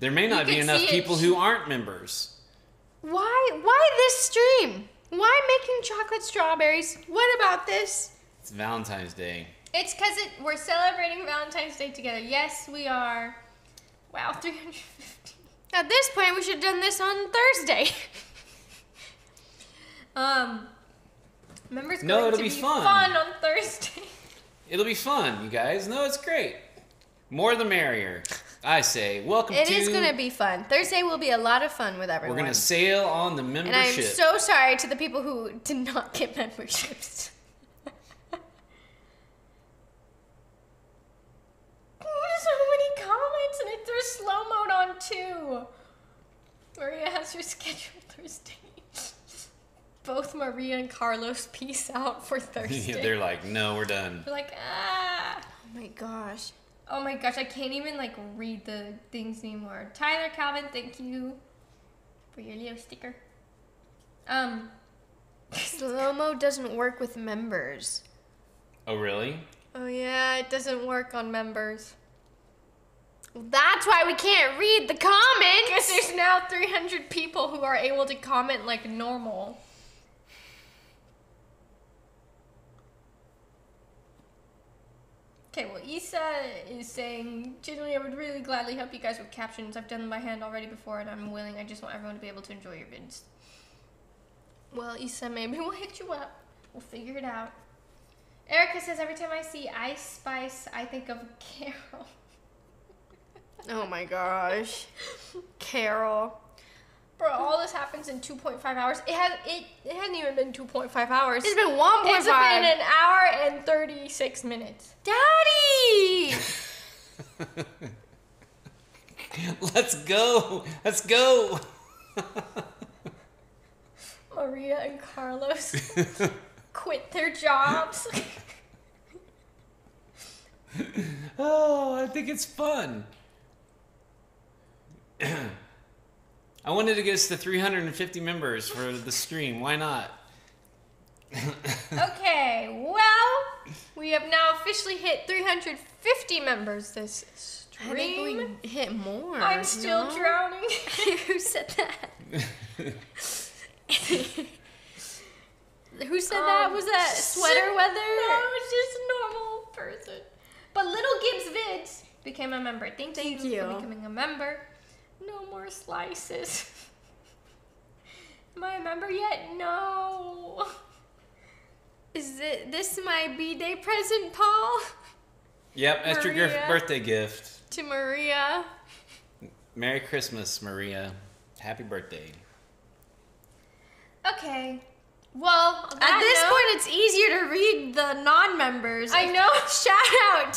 There may not be enough see it. people who aren't members. Why? Why this stream? Why making chocolate strawberries? What about this? It's Valentine's Day. It's because it, we're celebrating Valentine's Day together. Yes, we are. Wow, 350. At this point, we should have done this on Thursday. Um, members No, it'll to be be fun. fun on Thursday. It'll be fun, you guys. No, it's great. More the merrier. I say, welcome It to. is going to be fun. Thursday will be a lot of fun with everybody. We're gonna sail on the membership. and I am so sorry to the people who did not get memberships. so many comments, and it threw slow mode on too. Maria has your schedule Thursday. Both Maria and Carlos peace out for Thursday. Yeah, They're like, no, we're done. They're like, ah. Oh my gosh. Oh my gosh, I can't even like read the things anymore. Tyler Calvin, thank you for your Leo sticker. Um, Slow mo doesn't work with members. Oh, really? oh yeah, it doesn't work on members. That's why we can't read the comments. Because there's now 300 people who are able to comment like normal. Okay, well, Issa is saying, generally, I would really gladly help you guys with captions. I've done them by hand already before, and I'm willing. I just want everyone to be able to enjoy your vids. Well, Issa, maybe we'll hit you up. We'll figure it out. Erica says, every time I see Ice Spice, I think of Carol. Oh my gosh. Carol. Bro, all this happens in 2.5 hours. It has it. It hasn't even been 2.5 hours. It's been 1.5. It's been an hour and 36 minutes. Daddy! Let's go. Let's go. Maria and Carlos quit their jobs. oh, I think it's fun. I wanted to get us to 350 members for the stream. Why not? okay, well, we have now officially hit 350 members this stream. I stream. think we hit more. I'm still no? drowning. Who said that? Who said that? Um, Was that sweater weather? No, weather? it's just a normal person. But Little Gibbs Vids became a member. Thank, Thank you, you. for becoming a member. No more slices. Am I a member yet? No. Is it this my b-day present, Paul? Yep, that's your gif- birthday gift. To Maria. Merry Christmas, Maria. Happy birthday. Okay. Well, on At that this note- point, it's easier to read the non-members. I know. Shout out.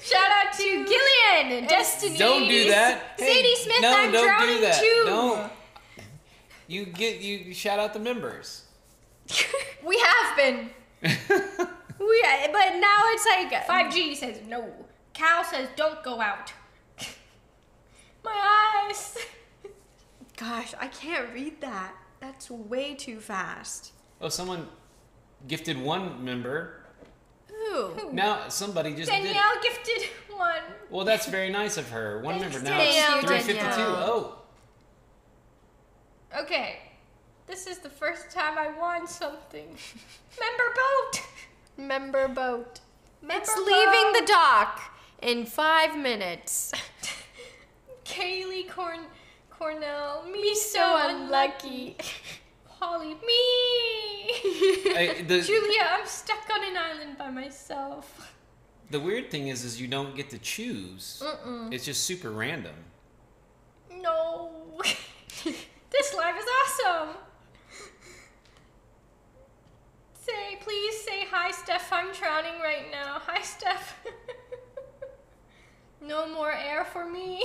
Shout out to Gillian and Destiny. Don't do that. Hey, Sadie Smith, no, I'm don't drowning do that. too. Don't. You get you shout out the members. We have been. we, but now it's like 5G says no. Cal says don't go out. My eyes. Gosh, I can't read that. That's way too fast. Oh, someone gifted one member. Ooh. Now somebody just did. Danielle gifted one. Well, that's very nice of her. One Thanks, member now. Danielle. It's 352. Danielle. Oh, Okay. This is the first time I won something. Member boat. Member boat. Member it's leaving the dock in five minutes. Kaylee Corn Cornell. Me, Me so unlucky. Holly. Me. I, the Julia, I'm stuck on an island by myself. the weird thing is, is you don't get to choose. Mm-mm. It's just super random. No. this live is awesome. Say, please say hi, Steph. I'm drowning right now. Hi, Steph. no more air for me.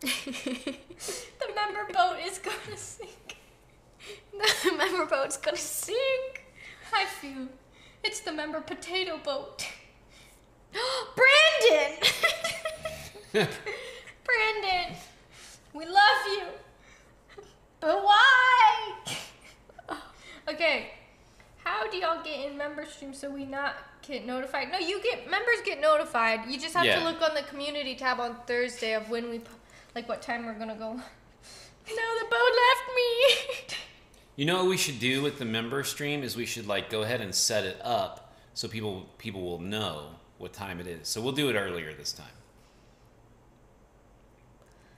The member boat is gonna sink. the member boat's gonna sink. I feel it's the member potato boat. Brandon! Brandon, we love you. But why? okay. How do y'all get in member stream so we not get notified? No, you get members get notified. You just have Yeah. to look on the community tab on Thursday of when we po- like what time we're going to go. No, the boat left me. You know what we should do with the member stream is we should like go ahead and set it up so people people will know what time it is. So we'll do it earlier this time.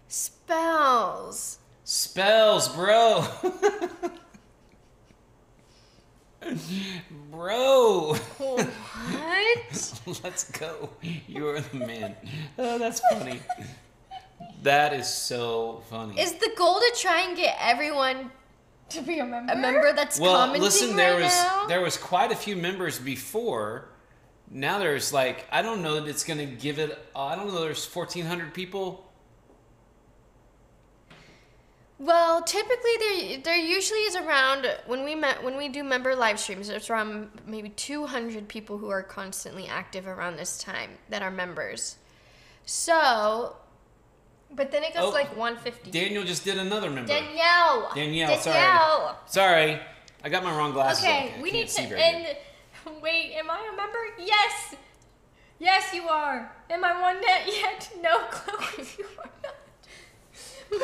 Spells. Spells, bro. bro. What? Let's go. You are the man. Oh, that's funny. That is so funny. Is the goal to try and get everyone to be a member. a member that's well, commenting listen, there right was now? there was quite a few members before. Now there's like I don't know that it's gonna give it. Uh, I don't know. There's 1,400 people. Well, typically there there usually is around when we met when we do member live streams. It's around maybe 200 people who are constantly active around this time that are members. So But then it goes Oh, like 150. Daniel just did another member. Danielle. Danielle, sorry. Danielle. Sorry, I got my wrong glasses. Okay, on. we need to see very good. Wait, am I a member? Yes. Yes, you are. Am I one net yet? No, Chloe, you are not.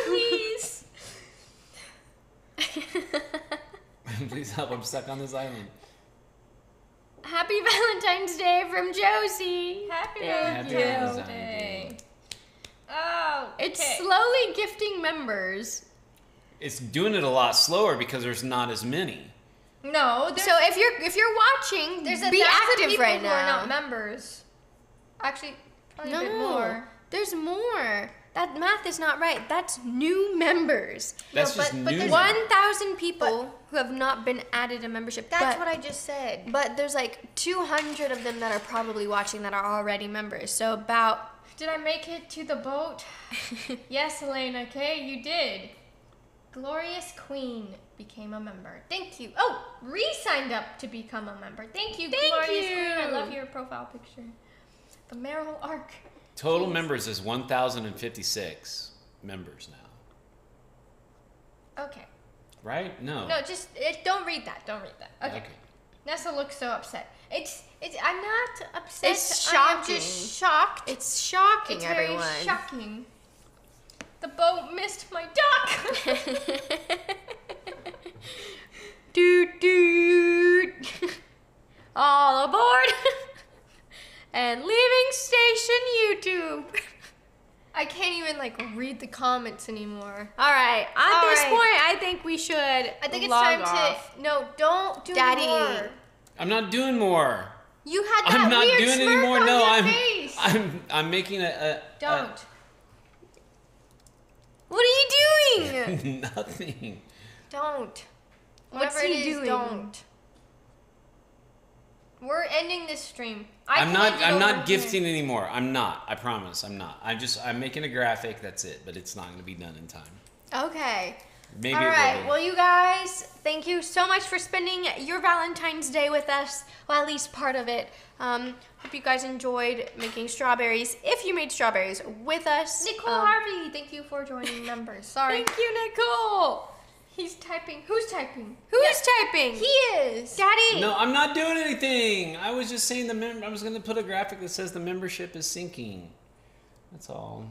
Please. Please help! I'm stuck on this island. Happy Valentine's Day from Josie. Happy Happy Valentine's Valentine's Day. Day. It's okay. slowly gifting members. It's doing it a lot slower because there's not as many. No, So if you're if you're watching, there's a be thousand active people right who are not members. Actually, probably no, a bit more. there's more. That math is not right. That's new members. That's No, just but- but new. there's One thousand people who have not been added a membership. That's but, what I just said. But there's like 200 of them that are probably watching that are already members. So about Did I make it to the boat? yes, Elena. Okay, you did. Glorious Queen became a member. Thank you. Oh, Ree signed up to become a member. Thank you, Thank Glorious Queen. I love your profile picture. The Merrell Arc. Total members is 1,056 members now. Okay. Right? No. No, just it, don't read that. Don't read that. Okay. Okay. Nessa looks so upset. It's it's. I'm not upset. It's shocking. just shocked. it's shocking, It's very everyone. shocking. The boat missed my dock. doot doot. All aboard. and leaving station YouTube. I can't even like read the comments anymore. All right. At All this right. point, I think we should. I think it's time off. to no. Don't do Daddy. more. I'm not doing more. You had that I'm not weird doing smirk anymore. No, I'm, face. I'm I'm making a, a don't. What are you doing? nothing. Don't. What's Whatever he it is, doing? Don't. We're ending this stream. I I'm not I'm over not here. gifting anymore. I'm not. I promise. I'm not. I'm just I'm making a graphic. That's it. But it's not going to be done in time. okay. Maybe All it will right. be. Well, you guys, thank you so much for spending your Valentine's Day with us. Well, at least part of it. Um, hope you guys enjoyed making strawberries. If you made strawberries with us, Nicole um, Harvey, thank you for joining members. Sorry. Thank you, Nicole. He's typing. Who's typing? Who's typing? He is. Daddy. No, I'm not doing anything. I was just saying the mem- I was going to put a graphic that says the membership is sinking. That's all.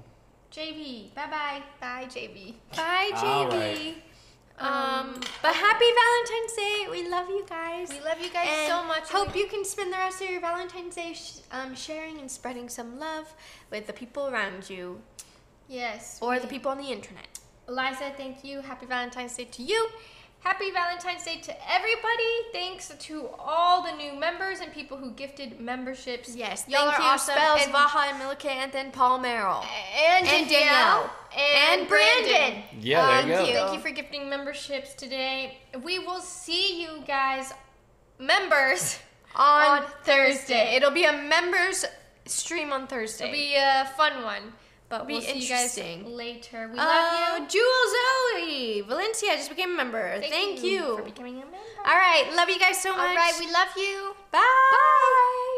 JV. Bye bye. Bye, JV. Bye, All JB. right. Um, but happy Valentine's Day. We love you guys. We love you guys And so much. Hope you can spend the rest of your Valentine's Day sh- um, sharing and spreading some love with the people around you Yes. or the people on the internet. Eliza, thank you. Happy Valentine's Day to you. Happy Valentine's Day to everybody. Thanks to all the new members and people who gifted memberships. Yes, Y'all thank are you, awesome. Spells, And- Vaha, and Millicent, and Paul Merrell. And, And Danielle. Danielle. And, And Brandon. Brandon. Yeah, there you Thank go. you. Thank you for gifting memberships today. We will see you guys, members, On, On Thursday. Thursday. It'll be a members stream on Thursday. It'll be a fun one. But we'll see you guys later. We Uh, love you. Jewel Zoe. Valencia just became a member. Thank, you you. for becoming a member. All right. Love you guys so much. All right, we love you. Bye. Bye.